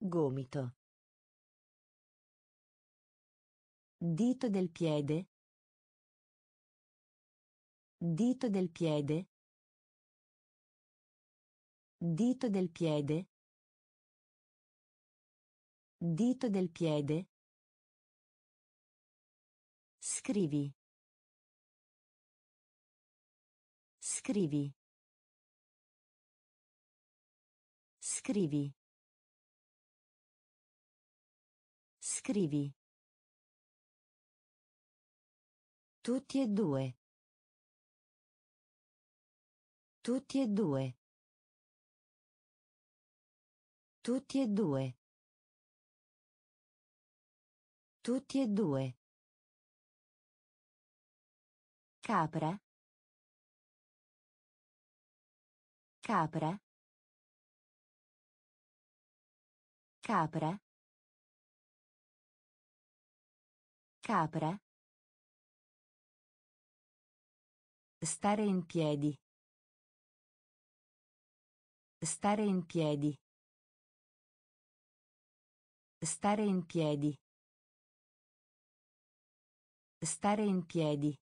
Gomito. Dito del piede. Dito del piede. Dito del piede. Dito del piede. Scrivi. Scrivi. Scrivi. Scrivi. Tutti e due. Tutti e due. Tutti e due. Tutti e due. Capra. Capra. Capra. Capra. Stare in piedi. Stare in piedi. Stare in piedi. Stare in piedi.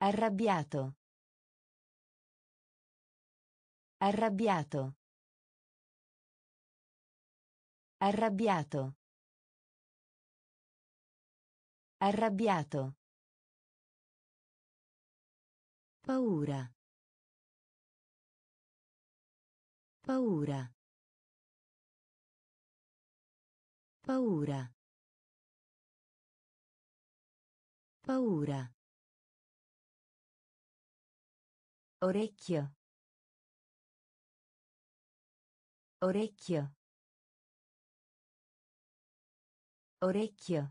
Arrabbiato. Arrabbiato. Arrabbiato. Arrabbiato. Paura. Paura. Paura. Paura. Orecchio. Orecchio. Orecchio.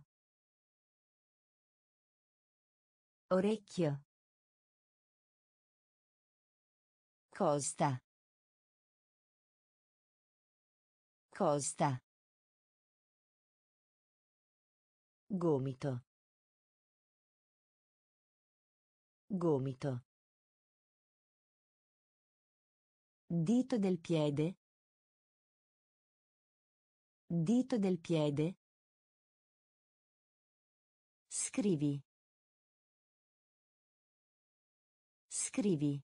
Orecchio. Costa. Costa. Gomito. Gomito. Dito del piede. Dito del piede. Scrivi. Scrivi.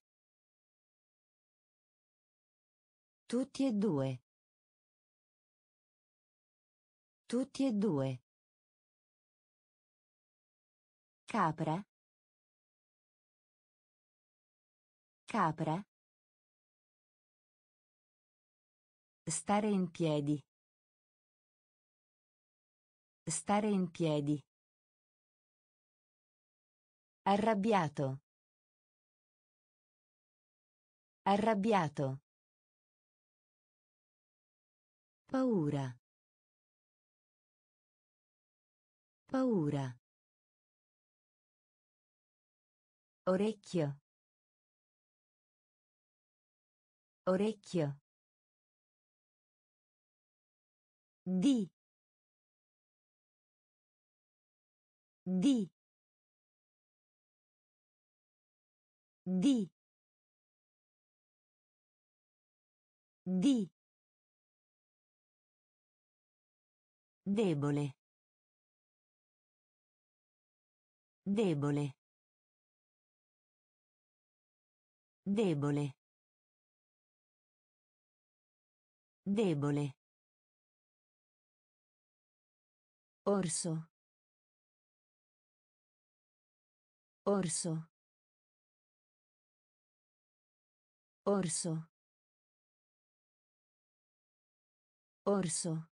Tutti e due. Tutti e due. Capra. Capra. Stare in piedi. Stare in piedi. Arrabbiato. Arrabbiato. Paura. Paura. Orecchio. Orecchio. Di. Di. Di. Di. Debole. Debole. Debole. Debole. Orso. Orso. Orso. Orso.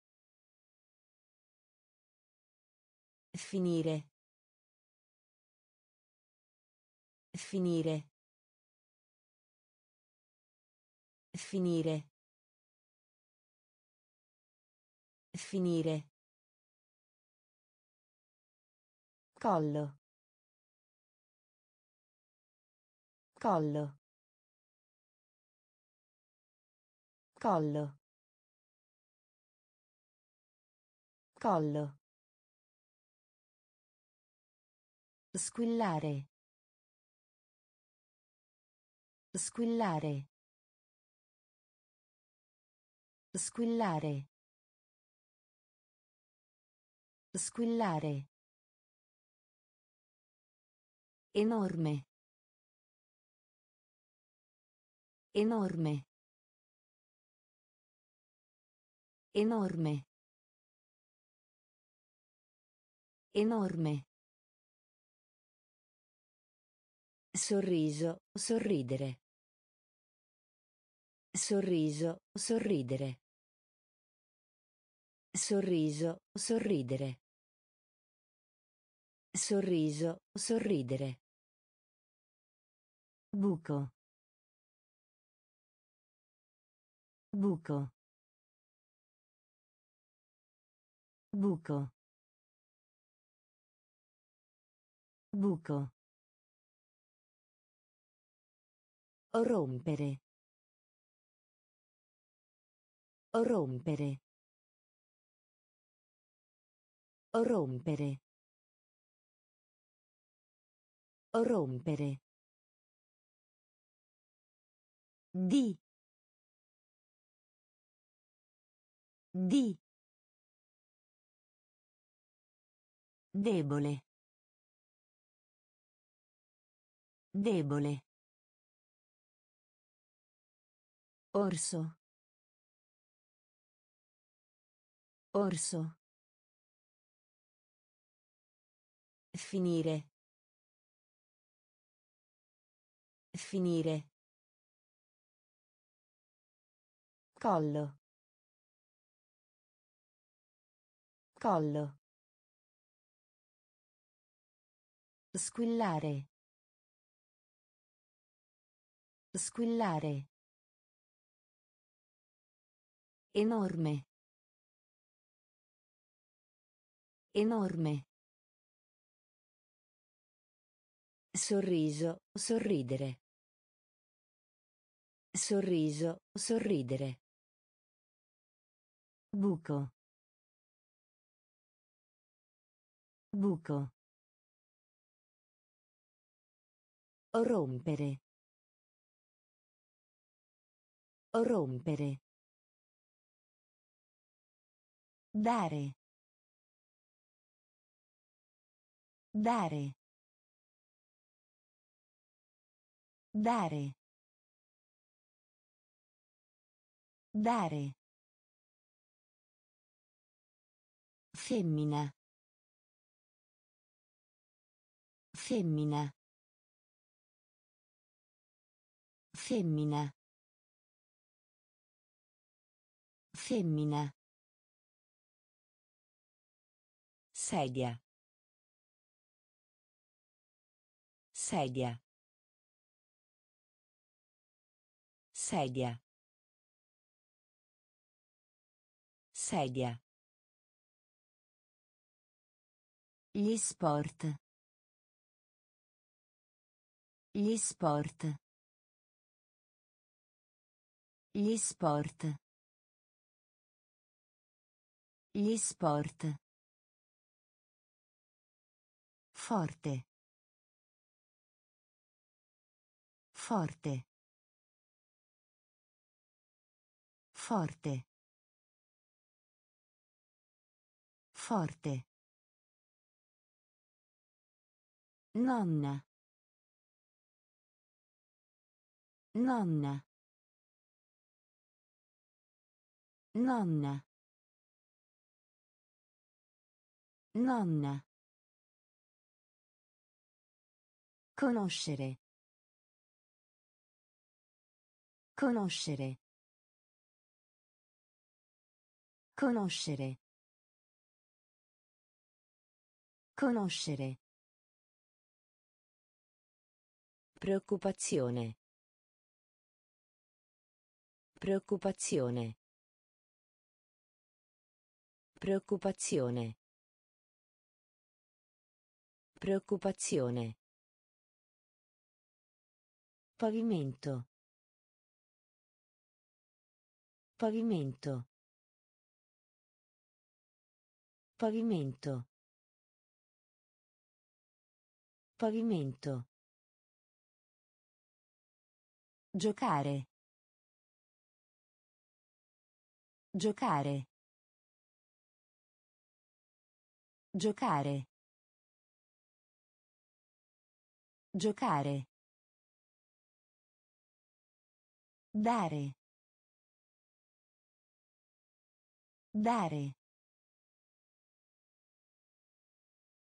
Finire. Finire. Finire. Finire. Collo. Collo. Collo. Collo. Squillare. Squillare. Squillare. Squillare. Enorme. Enorme. Enorme. Enorme. Sorriso, sorridere. Sorriso, sorridere. Sorriso, sorridere. Sorriso, sorridere. Buco. Buco. Buco. Buco. Rompere. Rompere. Rompere. Rompere. Di. Di. Debole. Debole. Orso. Orso. Finire. Finire. Collo. Collo. Squillare. Squillare. Enorme. Enorme. Sorriso, sorridere. Sorriso, sorridere. Buco. Buco. Rompere. Rompere. Dare. Dare. Dare. Dare. Femmina. Femmina. Femmina. Femmina. Sedia. Sedia. Sedia. Sedia. Gli sport. Gli sport. Gli sport. Gli sport. Forte. Forte. Forte. Forte. Nonna. Nonna. Nonna. Nonna. Conoscere. Conoscere. Conoscere. Conoscere. Preoccupazione. Preoccupazione. Preoccupazione. Preoccupazione. Pavimento. Pavimento. Pavimento. Pavimento. Giocare. Giocare. Giocare. Giocare. Dare. Dare.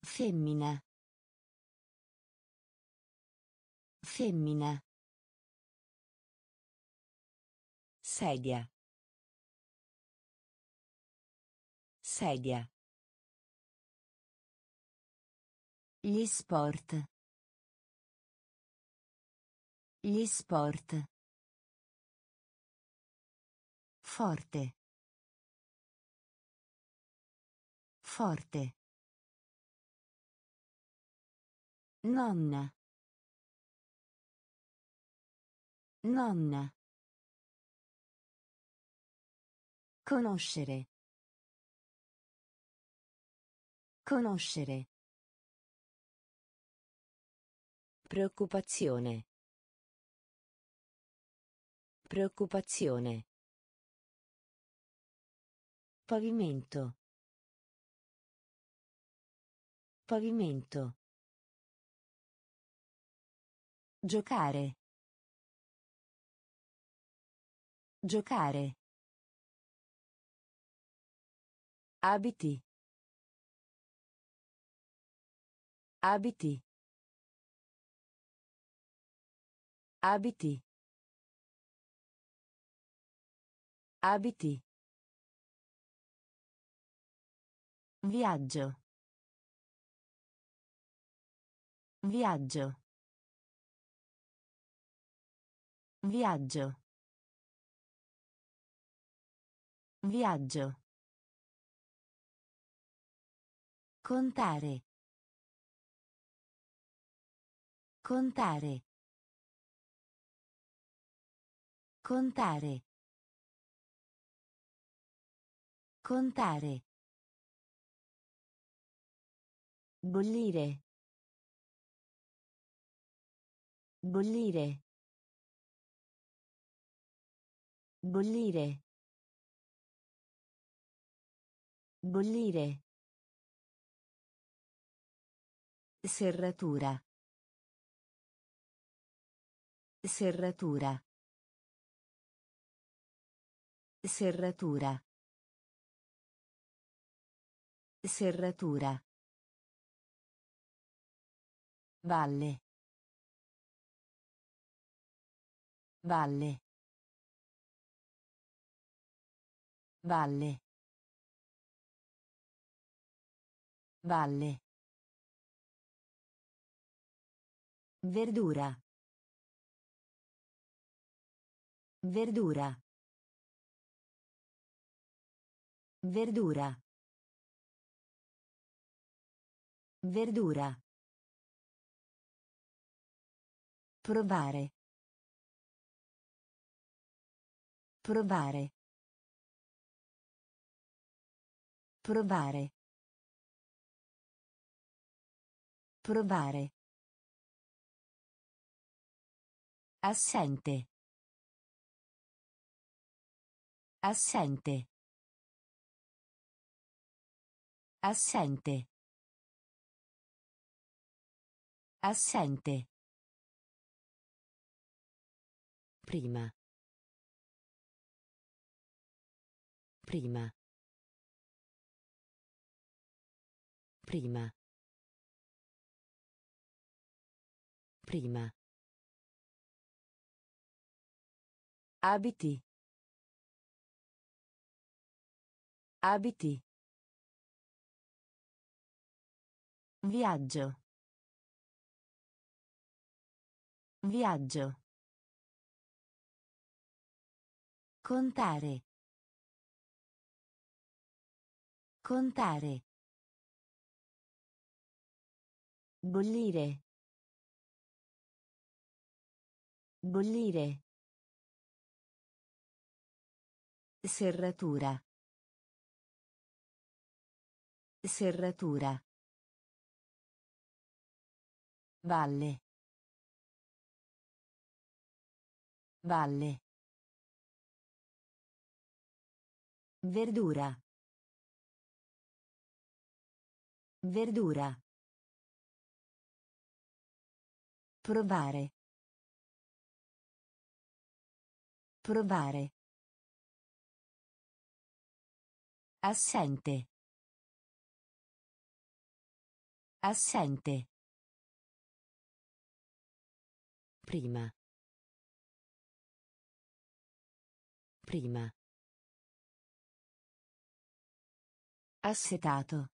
Femmina. Femmina. Sedia. Sedia. Gli sport. Gli sport. Forte. Forte. Nonna. Nonna. Conoscere. Conoscere. Preoccupazione. Preoccupazione. Pavimento. Pavimento. Giocare. Giocare. Abiti. Abiti. Abiti. Abiti. Viaggio. Viaggio. Viaggio. Viaggio. Contare. Contare. Contare. Contare. Bollire. Bollire. Bollire. Bollire. Serratura. Serratura. Serratura. Serratura. Valle. Valle. Valle. Valle. Verdura. Verdura. Verdura. Verdura. Provare. Provare. Provare. Provare. Assente. Assente. Assente. Assente. Prima. Prima. Prima. Prima. Abiti. Abiti. Viaggio. Viaggio. Contare. Contare. Bollire. Bollire. Serratura. Serratura. Valle. Valle. Verdura. Verdura. Provare. Provare. Assente. Assente. Prima. Prima. Assetato.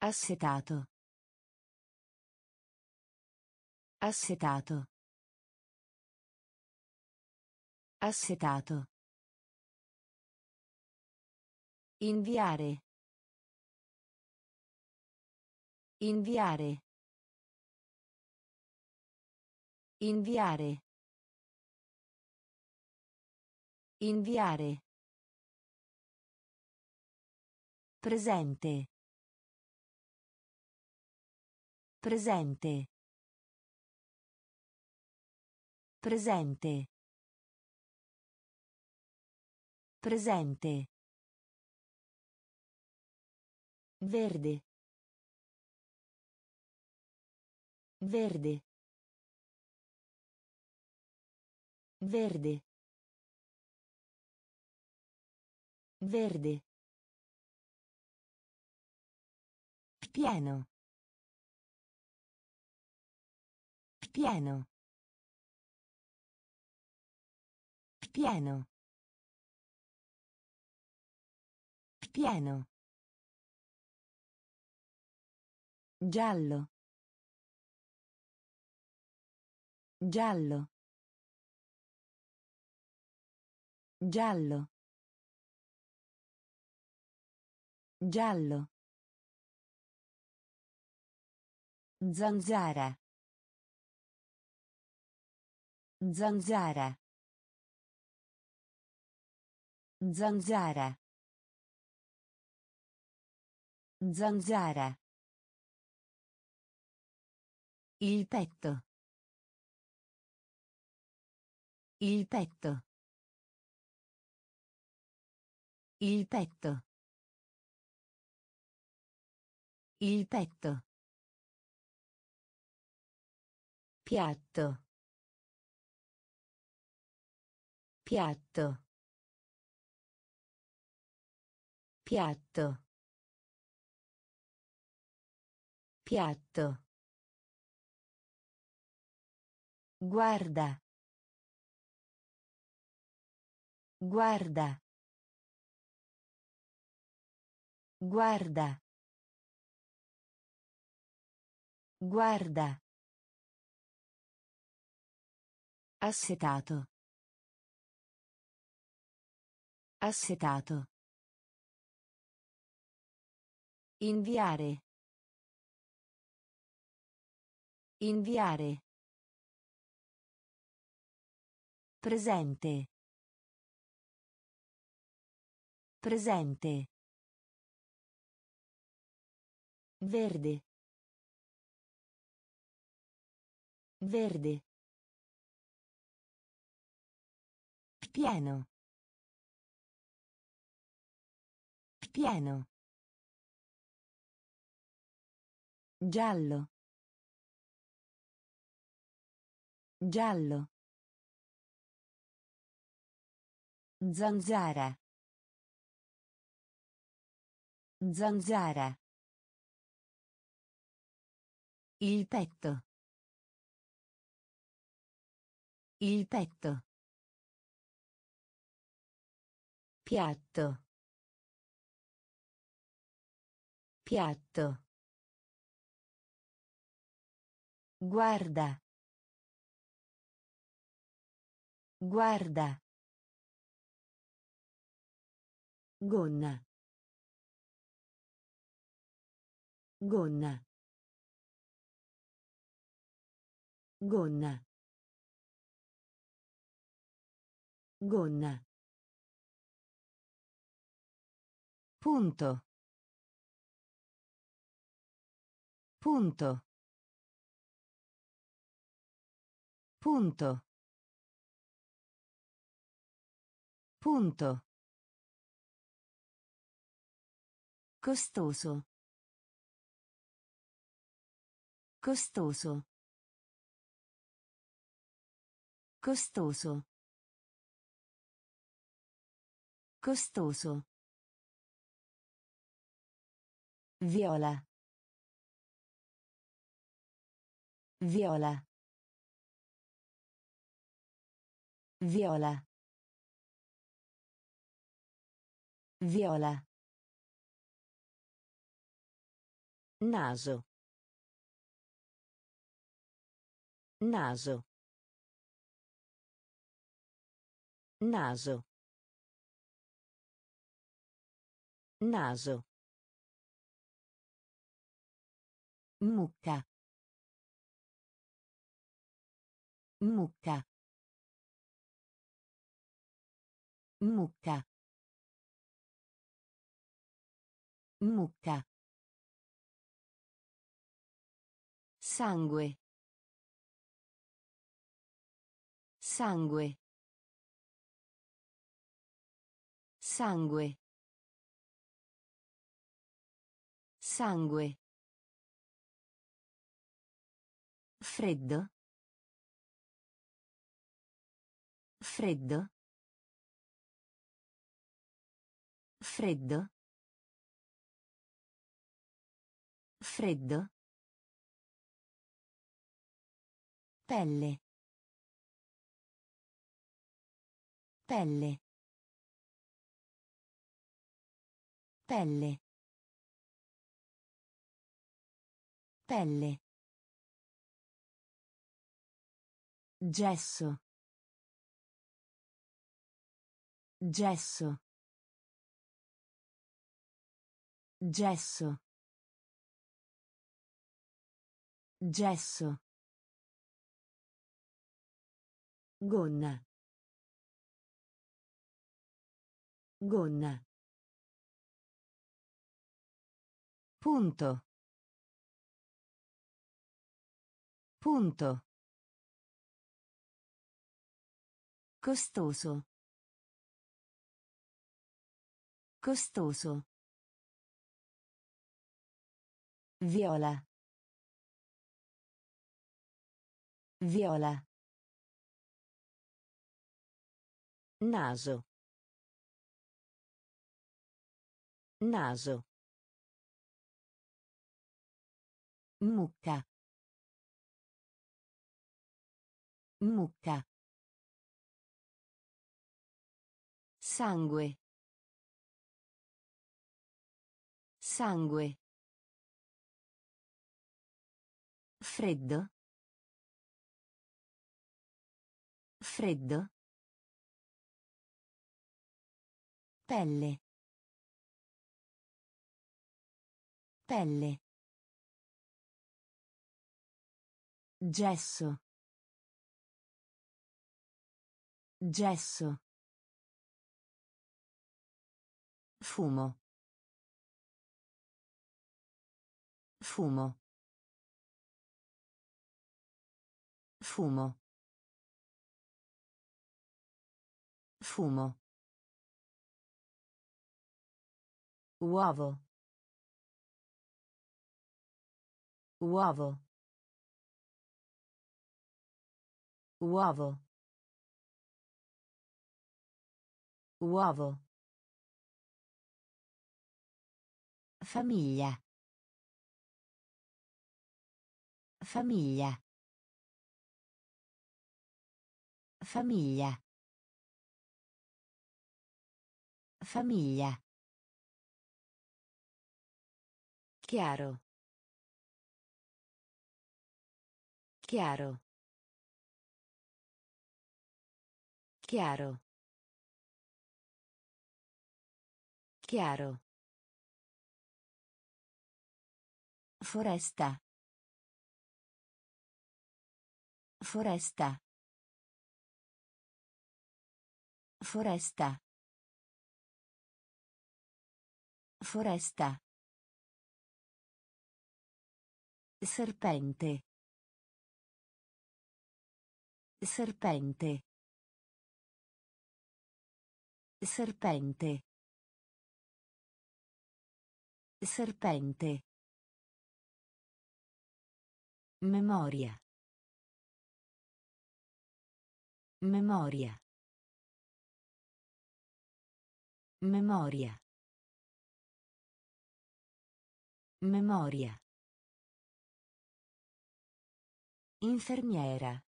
Assetato. Assetato. Assetato. Inviare. Inviare. Inviare. Inviare. Presente. Presente. Presente. Presente. Verde. Verde. Verde. Verde. Pieno. Pieno. Pieno. Pieno. Giallo. Giallo. Giallo. Giallo. Zanzara. Zanzara. Zanzara. Zanzara. Il petto. Il petto. Il petto. Il petto. Piatto. Piatto. Piatto. Piatto. Guarda. Guarda. Guarda. Guarda. Assetato. Assetato. Inviare. Inviare. Presente. Presente. Verde. Verde. Pieno. Pieno. Giallo. Giallo. Zanzara. Zanzara. Il petto. Il petto. Piatto. Piatto. Guarda. Guarda. Gonna. Gonna. Gonna. Gonna. Punto. Punto. Punto. Punto. Costoso. Costoso. Costoso. Costoso. Viola. Viola. Viola. Viola. Naso. Naso. Naso. Naso. Mucca. Mucca. Mucca. Mucca. Sangue. Sangue. Sangue. Sangue. Freddo. Freddo. Freddo. Freddo. Pelle. Pelle. Pelle. Pelle. Gesso. Gesso. Gesso. Gesso. Gonna. Gonna. Punto. Punto. Costoso. Costoso. Viola. Viola. Naso. Naso. Mucca. Mucca. Sangue. Sangue. Freddo. Freddo. Pelle. Pelle. Gesso. Gesso. Fumo. Fumo. Fumo. Fumo. Uovo. Uovo. Uovo. Uovo. Famiglia. Famiglia. Famiglia. Famiglia. Chiaro. Chiaro. Chiaro. Chiaro. Foresta. Foresta. Foresta. Foresta. Serpente. Serpente. Serpente. Serpente. Memoria. Memoria. Memoria. Memoria. Infermiera.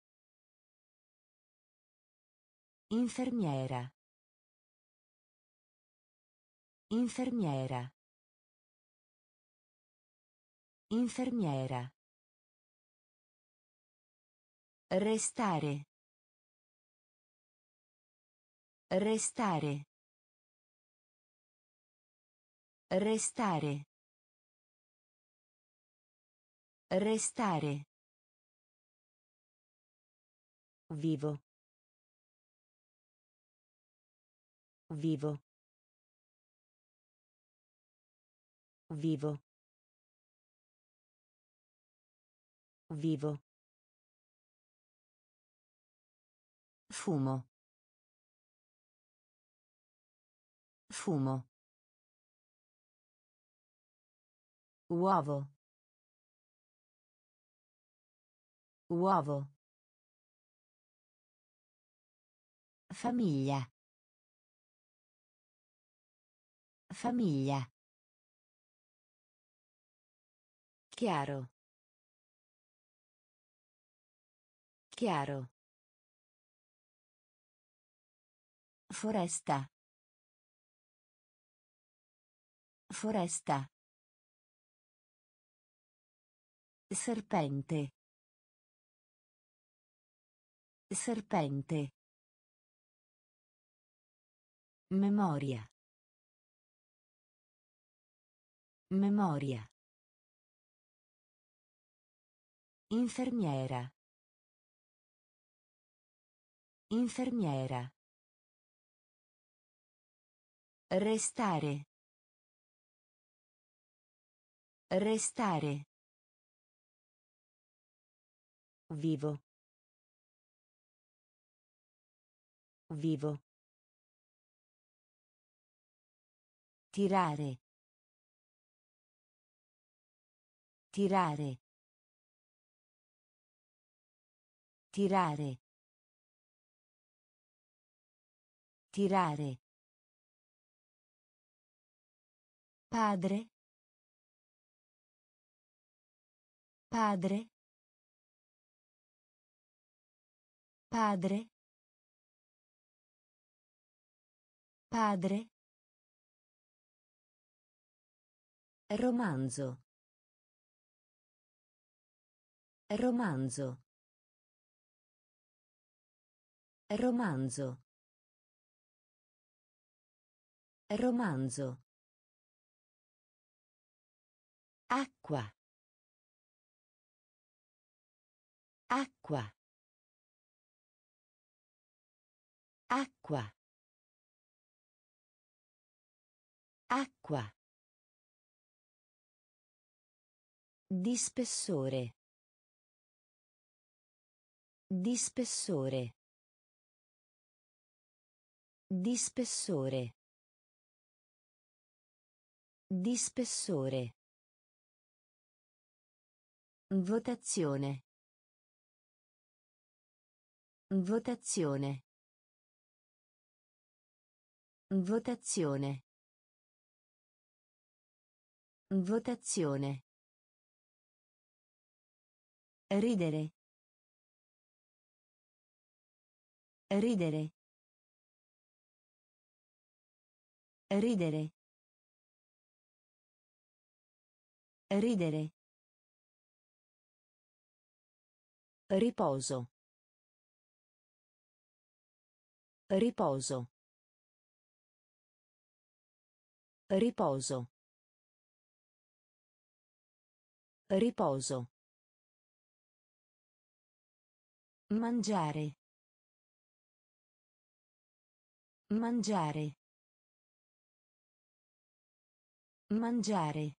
Infermiera. Infermiera. Infermiera. Restare. Restare. Restare. Restare. Vivo. Vivo. Vivo. Vivo. Fumo. Fumo. Uovo. Uovo. Famiglia. Famiglia. Chiaro. Chiaro. Foresta. Foresta. Serpente. Serpente. Memoria. Memoria. Infermiera. Infermiera. Restare. Restare. Vivo. Vivo. Tirare. Tirare. Tirare. Tirare. Padre. Padre. Padre. Padre. Romanzo. Romanzo. Romanzo. Romanzo. Acqua. Acqua. Acqua. Acqua. Di spessore. Di spessore. Di spessore. Di spessore. Votazione. Votazione. Votazione. Votazione. Ridere. Ridere. Ridere. Ridere. Riposo. Riposo. Riposo. Riposo. Mangiare. Mangiare. Mangiare.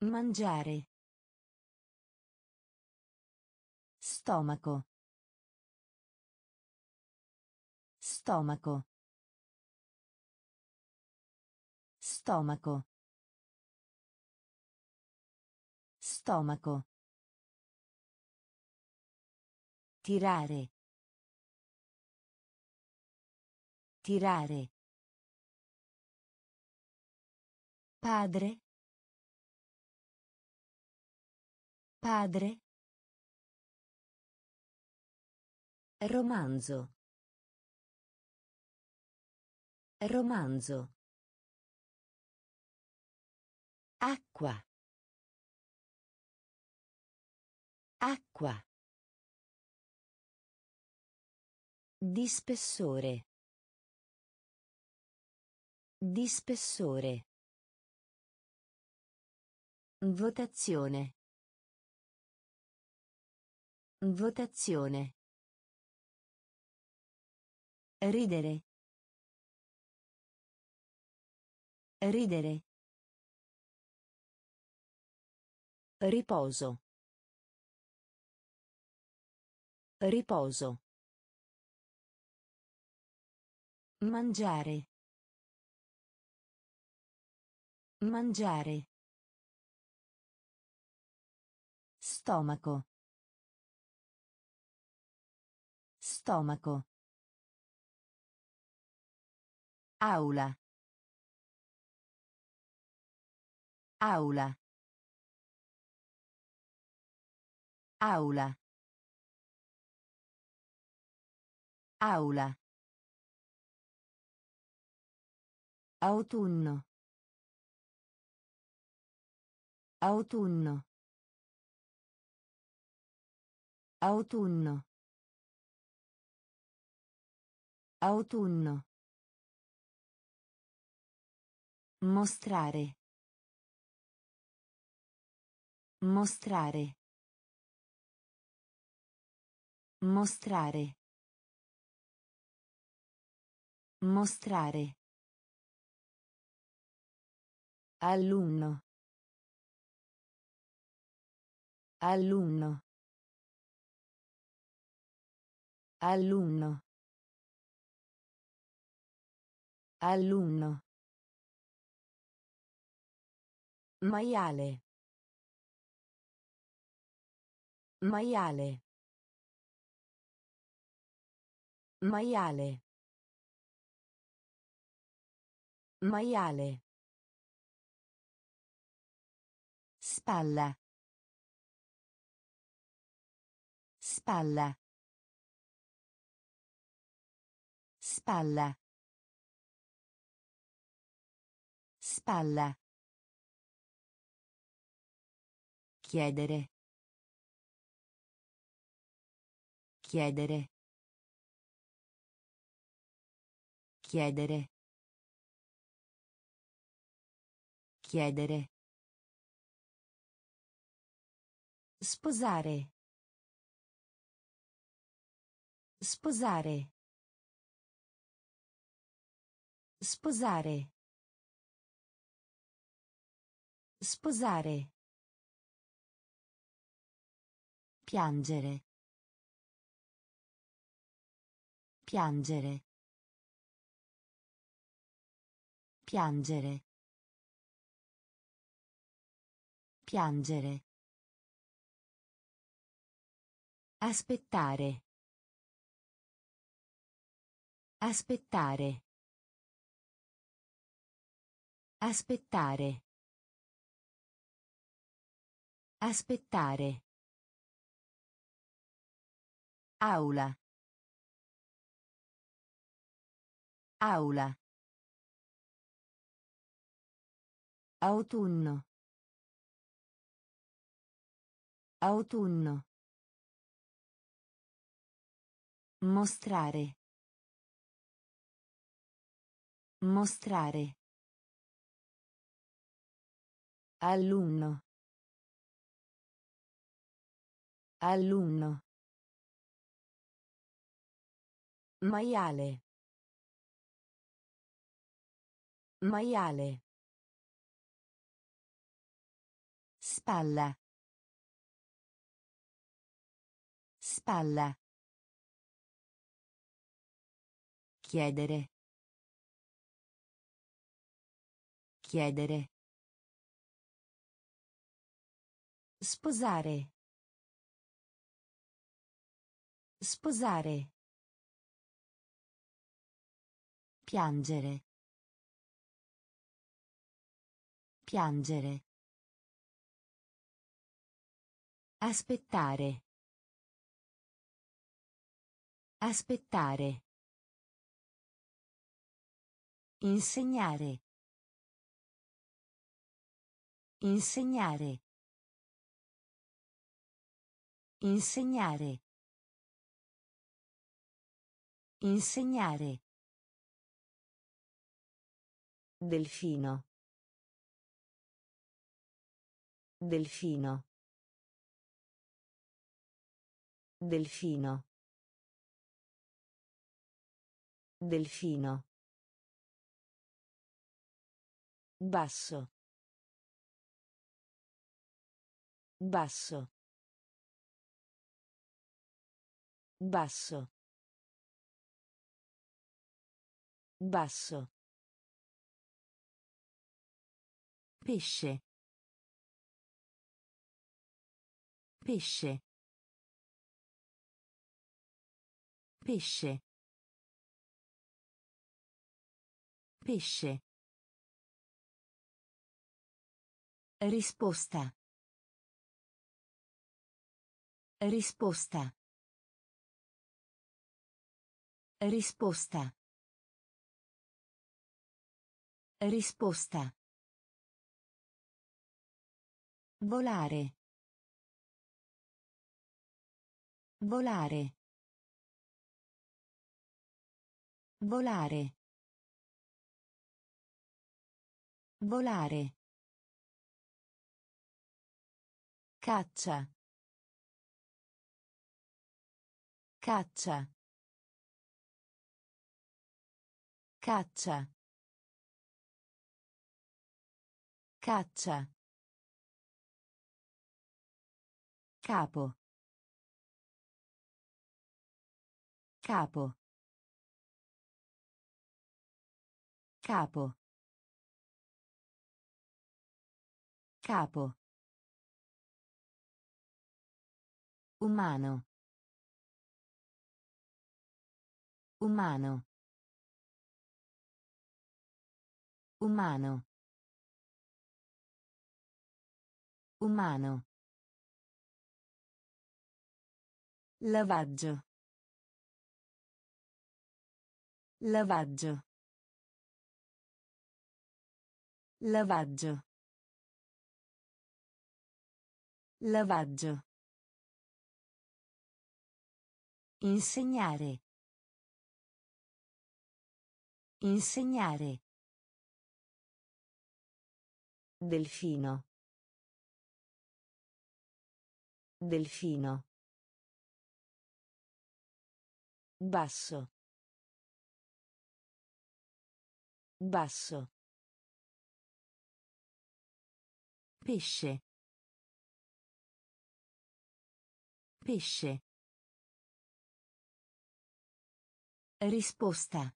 Mangiare. Stomaco. Stomaco. Stomaco. Stomaco. Tirare. Tirare. Padre. Padre. Romanzo. Romanzo. Acqua. Acqua. Di spessore. Di spessore. Votazione. Votazione. Ridere. Ridere. Riposo. Riposo. Mangiare. Mangiare. Stomaco. Stomaco. Aula. Aula. Aula. Aula. Autunno. Autunno. Autunno. Autunno. Mostrare. Mostrare. Mostrare. Mostrare. Alunno. Alunno. Alunno. Alunno. Maiale. Maiale. Maiale. Maiale. Spalla. Spalla. Spalla. Spalla. Chiedere. Chiedere. Chiedere. Chiedere. Sposare. Sposare. Sposare. Sposare. Piangere. Piangere. Piangere. Piangere. Aspettare. Aspettare. Aspettare. Aspettare. Aula. Aula. Autunno. Autunno. Mostrare. Mostrare. Alunno. Alunno. Maiale. Maiale. Spalla. Spalla. Chiedere. Chiedere. Sposare. Sposare. Piangere. Piangere. Aspettare. Aspettare. Insegnare. Insegnare. Insegnare. Insegnare. Delfino. Delfino. Delfino. Delfino. Basso. Basso. Basso. Basso. Pesce. Pesce. Pesce. Pesce. Risposta. Risposta. Risposta. Risposta. Volare. Volare. Volare. Volare. Caccia. Caccia. Caccia. Caccia. Capo. Capo. Capo. Capo. Umano. Umano. Umano. Umano. Lavaggio. Lavaggio. Lavaggio. Lavaggio. Insegnare. Insegnare. Delfino. Delfino. Basso. Basso. Pesce. Pesce. Risposta.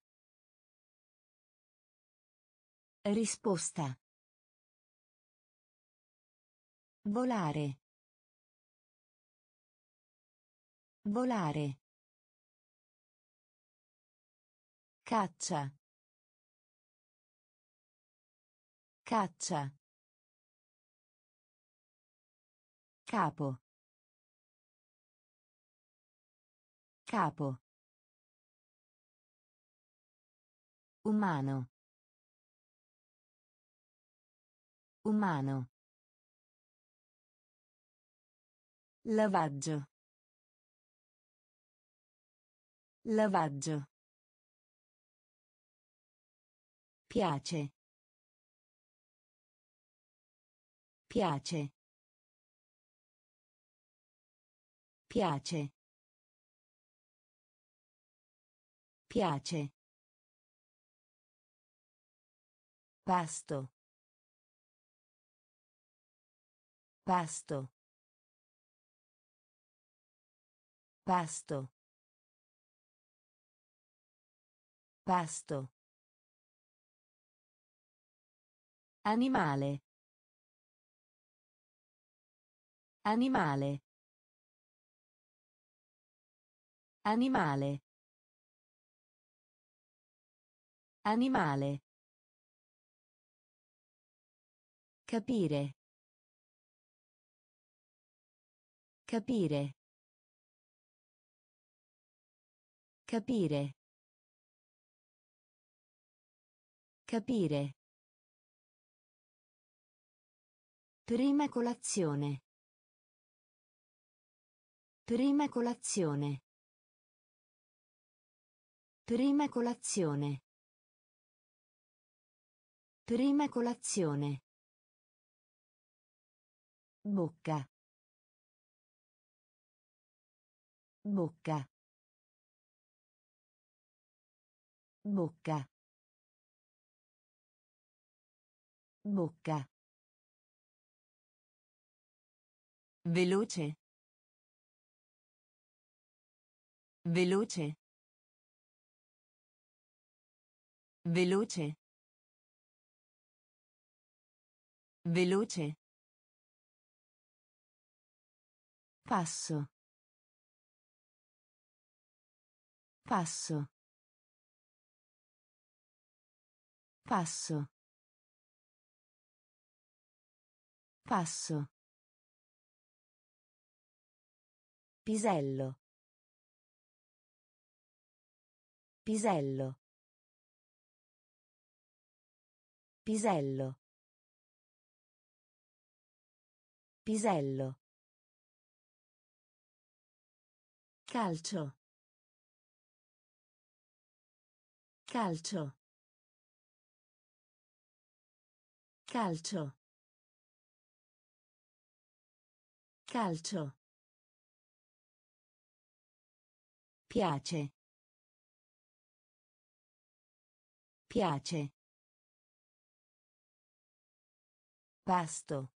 Risposta. Volare. Volare. Caccia. Caccia. Capo. Capo. Umano. Umano. Lavaggio. Lavaggio. Piace. Piace. Piace. Piace. Pasto. Pasto. Pasto. Pasto. Animale. Animale. Animale. Animale. Capire. Capire. Capire. Capire. Prima colazione. Prima colazione. Prima colazione. Prima colazione. Bocca. Bocca. Bocca. Bocca. Veloce. Veloce. Veloce. Veloce. Passo. Passo. Passo. Passo. Pisello. Pisello. Pisello. Pisello. Calcio. Calcio. Calcio. Calcio. Piace. Piace. Pasto.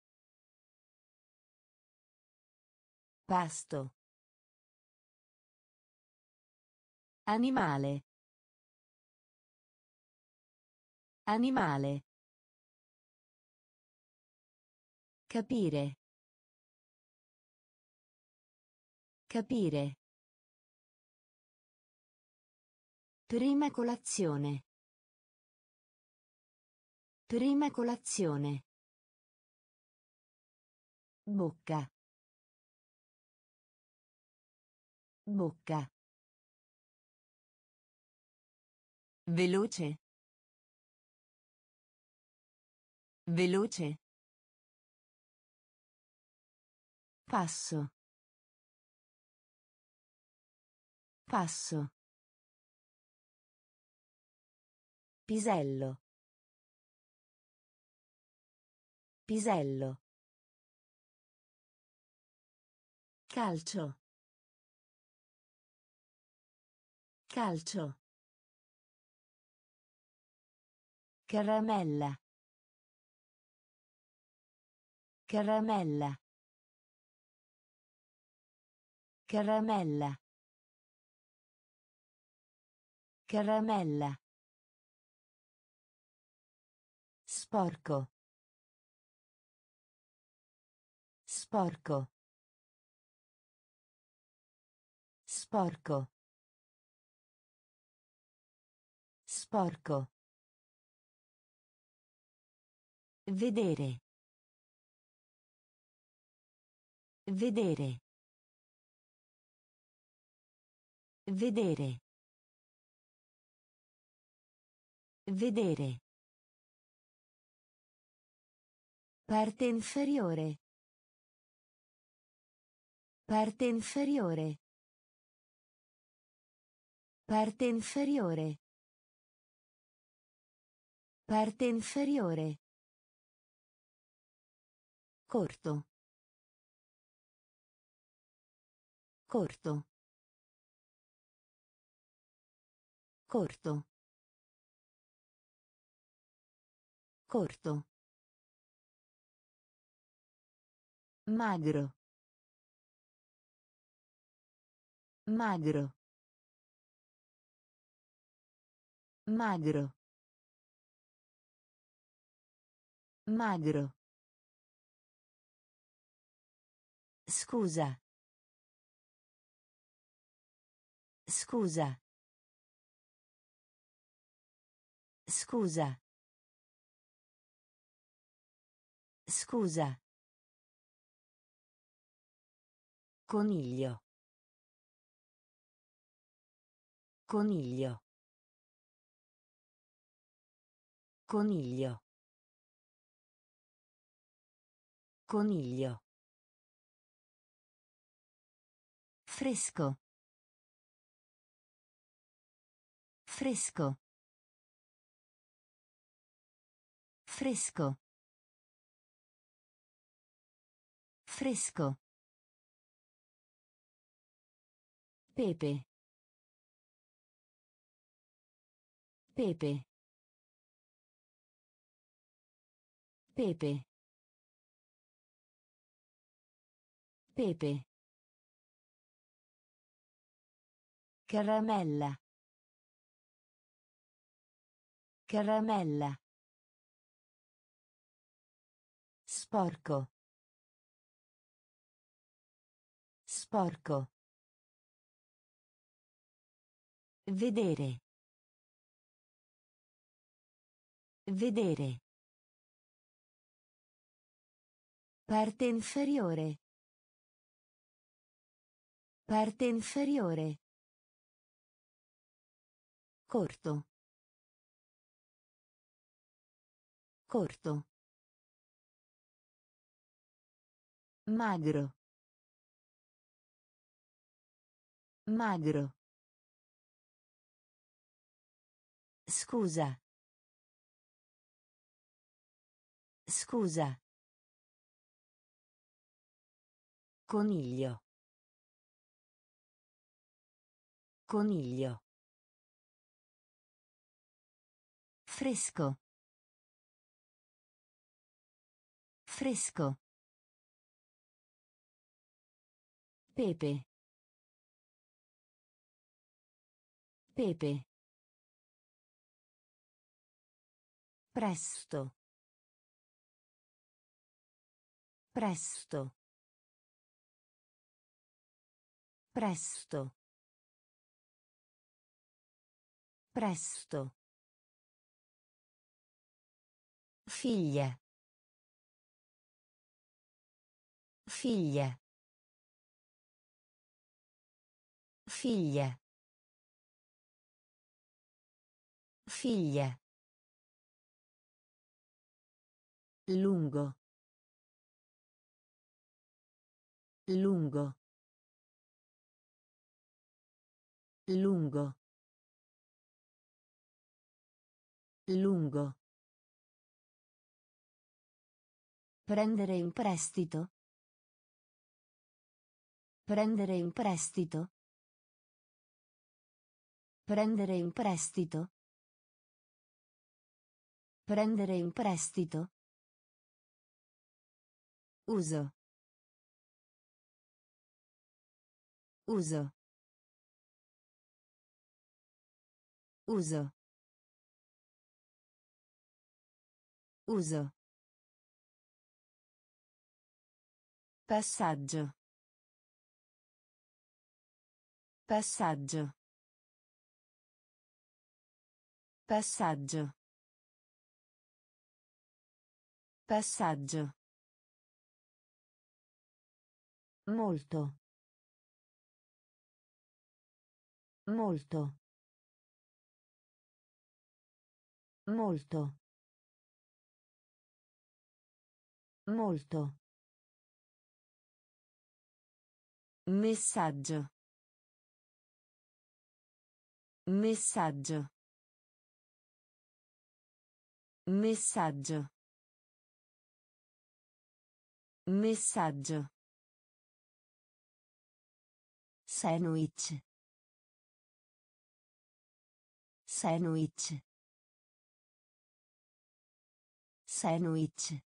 Pasto. Animale. Animale. Capire. Capire. Prima colazione. Prima colazione. Bocca. Bocca. Veloce. Veloce. Passo. Passo. Pisello. Pisello. Calcio. Calcio. Caramella. Caramella. Caramella. Caramella. Sporco. Sporco. Sporco. Sporco. Vedere. Vedere. Vedere. Vedere. Parte inferiore. Parte inferiore. Parte inferiore. Parte inferiore. Corto. Corto. Corto. Corto. Magro. Magro. Magro. Magro. Scusa. Scusa. Scusa. Scusa. Coniglio. Coniglio. Coniglio. Coniglio. Fresco. Fresco. Fresco. Fresco. Pepe. Pepe. Pepe. Pepe. Caramella. Caramella. Sporco. Sporco. Vedere. Vedere. Parte inferiore. Parte inferiore. Corto. Corto. Magro. Magro. Scusa. Scusa. Coniglio. Coniglio. Fresco. Fresco. Pepe. Pepe. Presto. Presto. Presto. Presto. Figlia. Figlia. Figlia. Figlia. Lungo. Lungo. Lungo. Lungo. Prendere in prestito. Prendere in prestito. Prendere in prestito. Prendere in prestito. Uso. Uso. Uso. Uso. Passaggio. Passaggio. Passaggio. Passaggio. Molto. Molto. Molto. Molto. Messaggio. Messaggio. Messaggio. Messaggio. Sandwich. Sandwich. Sandwich.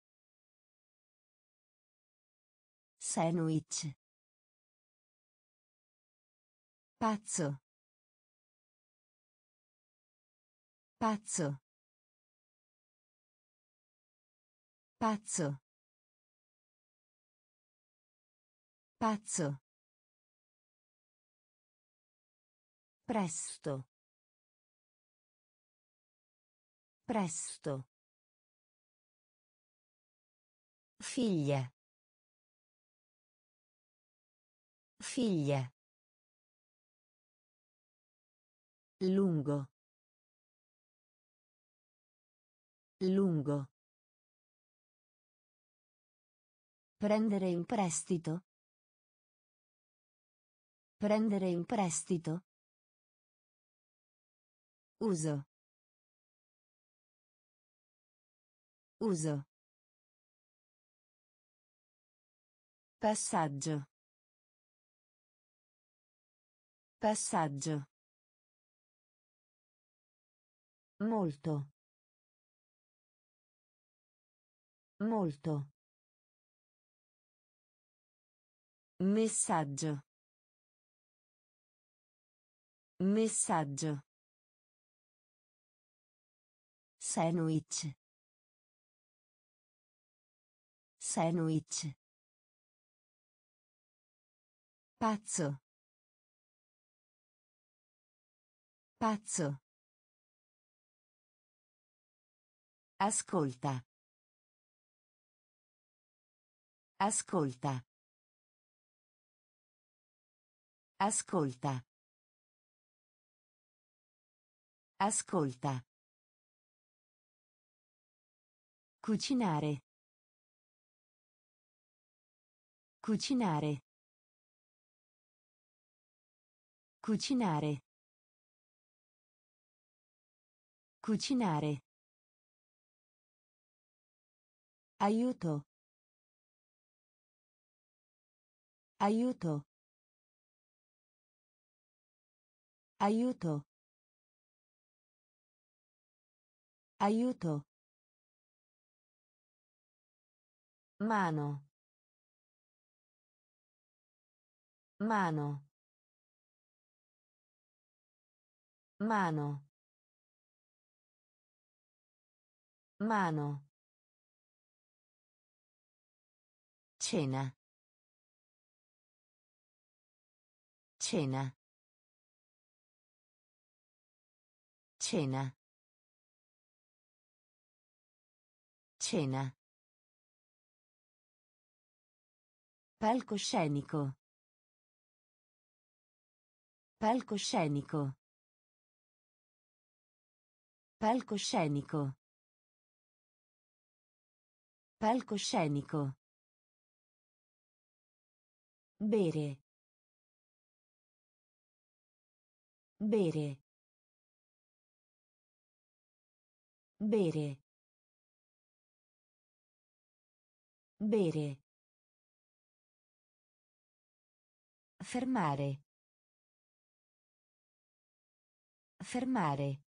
Sandwich. Pazzo. Pazzo. Pazzo. Pazzo. Presto. Presto. Figlia. Figlia. Lungo. Lungo. Prendere in prestito. Prendere in prestito. Uso. Uso. Passaggio. Passaggio. Molto. Molto. Messaggio. Messaggio. Sandwich. Sandwich. Pazzo. Pazzo. Ascolta. Ascolta. Ascolta. Ascolta. Cucinare. Cucinare. Cucinare. Cucinare. Aiuto. Aiuto. Aiuto. Aiuto. Mano. Mano. Mano. Mano. Cena. Cena. Cena. Cena. Palcoscenico. Palcoscenico. Palcoscenico. Palcoscenico. Bere. Bere. Bere. Bere. Fermare. Fermare.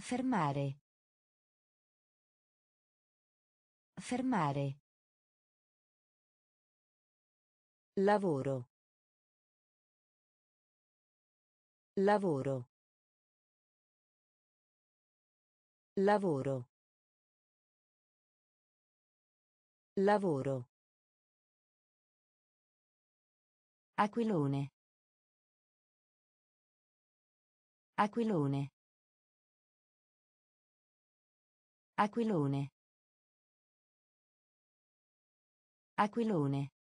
Fermare. Fermare. Lavoro. Lavoro. Lavoro. Lavoro. Aquilone. Aquilone. Aquilone. Aquilone.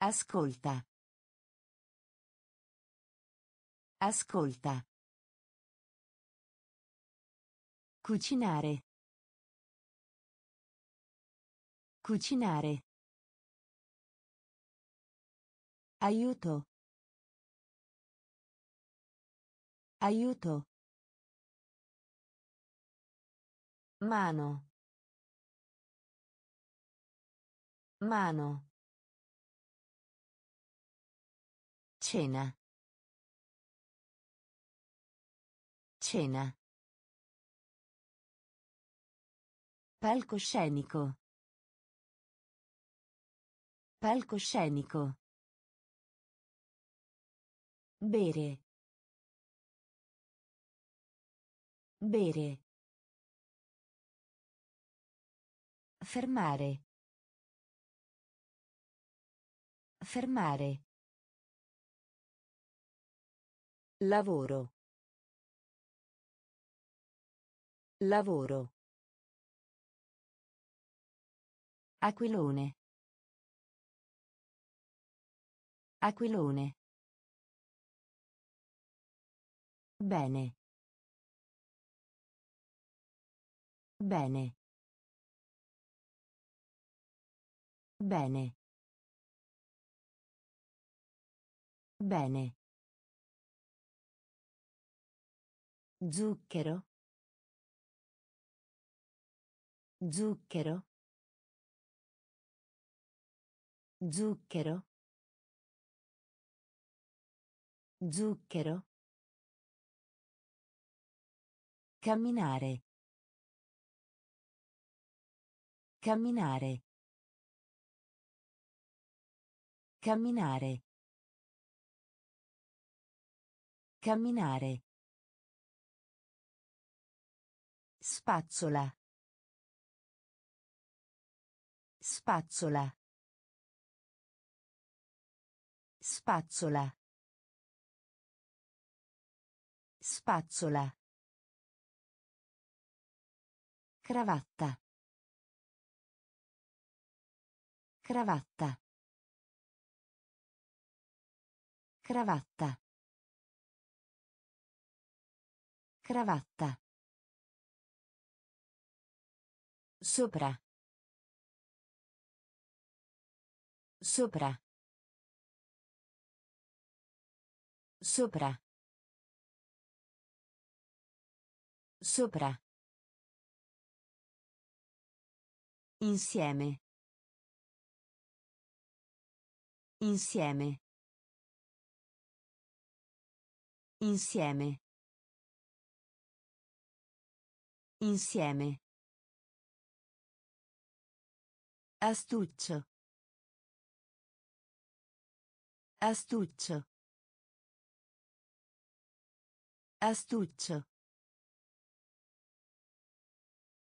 Ascolta. Ascolta. Cucinare. Cucinare. Aiuto. Aiuto. Mano. Mano. Cena. Cena. Palcoscenico. Palcoscenico. Bere. Bere. Fermare. Fermare. Lavoro. Lavoro. Aquilone. Aquilone. Bene. Bene. Bene. Bene. Zucchero. Zucchero. Zucchero. Zucchero. Camminare. Camminare. Camminare. Camminare. Spazzola. Spazzola. Spazzola. Spazzola. Cravatta. Cravatta. Cravatta. Cravatta. Sopra. Sopra. Sopra. Sopra. Insieme. Insieme. Insieme. Insieme. Astuccio. Astuccio. Astuccio.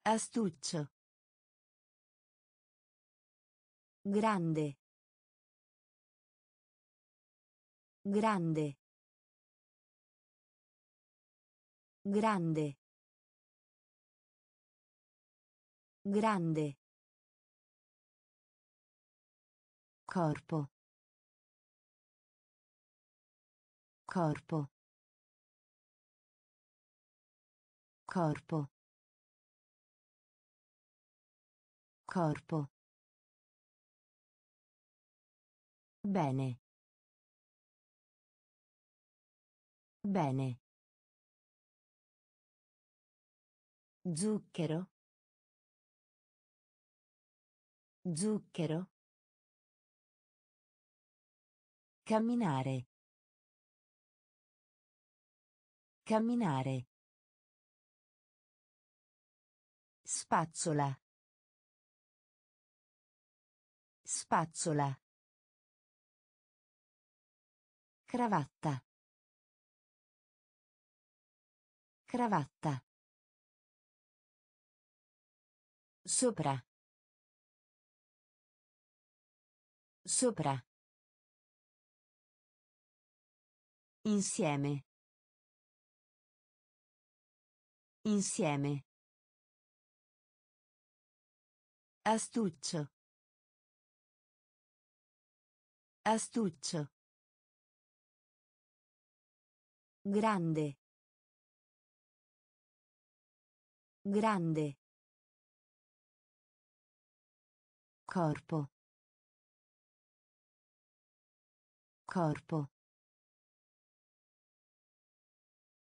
Astuccio. Grande. Grande. Grande. Grande. Corpo. Corpo. Corpo. Corpo. Bene. Bene. Zucchero. Zucchero. Camminare. Camminare. Spazzola. Spazzola. Cravatta. Cravatta. Sopra. Sopra. Insieme. Insieme. Astuccio. Astuccio. Grande. Grande. Corpo. Corpo.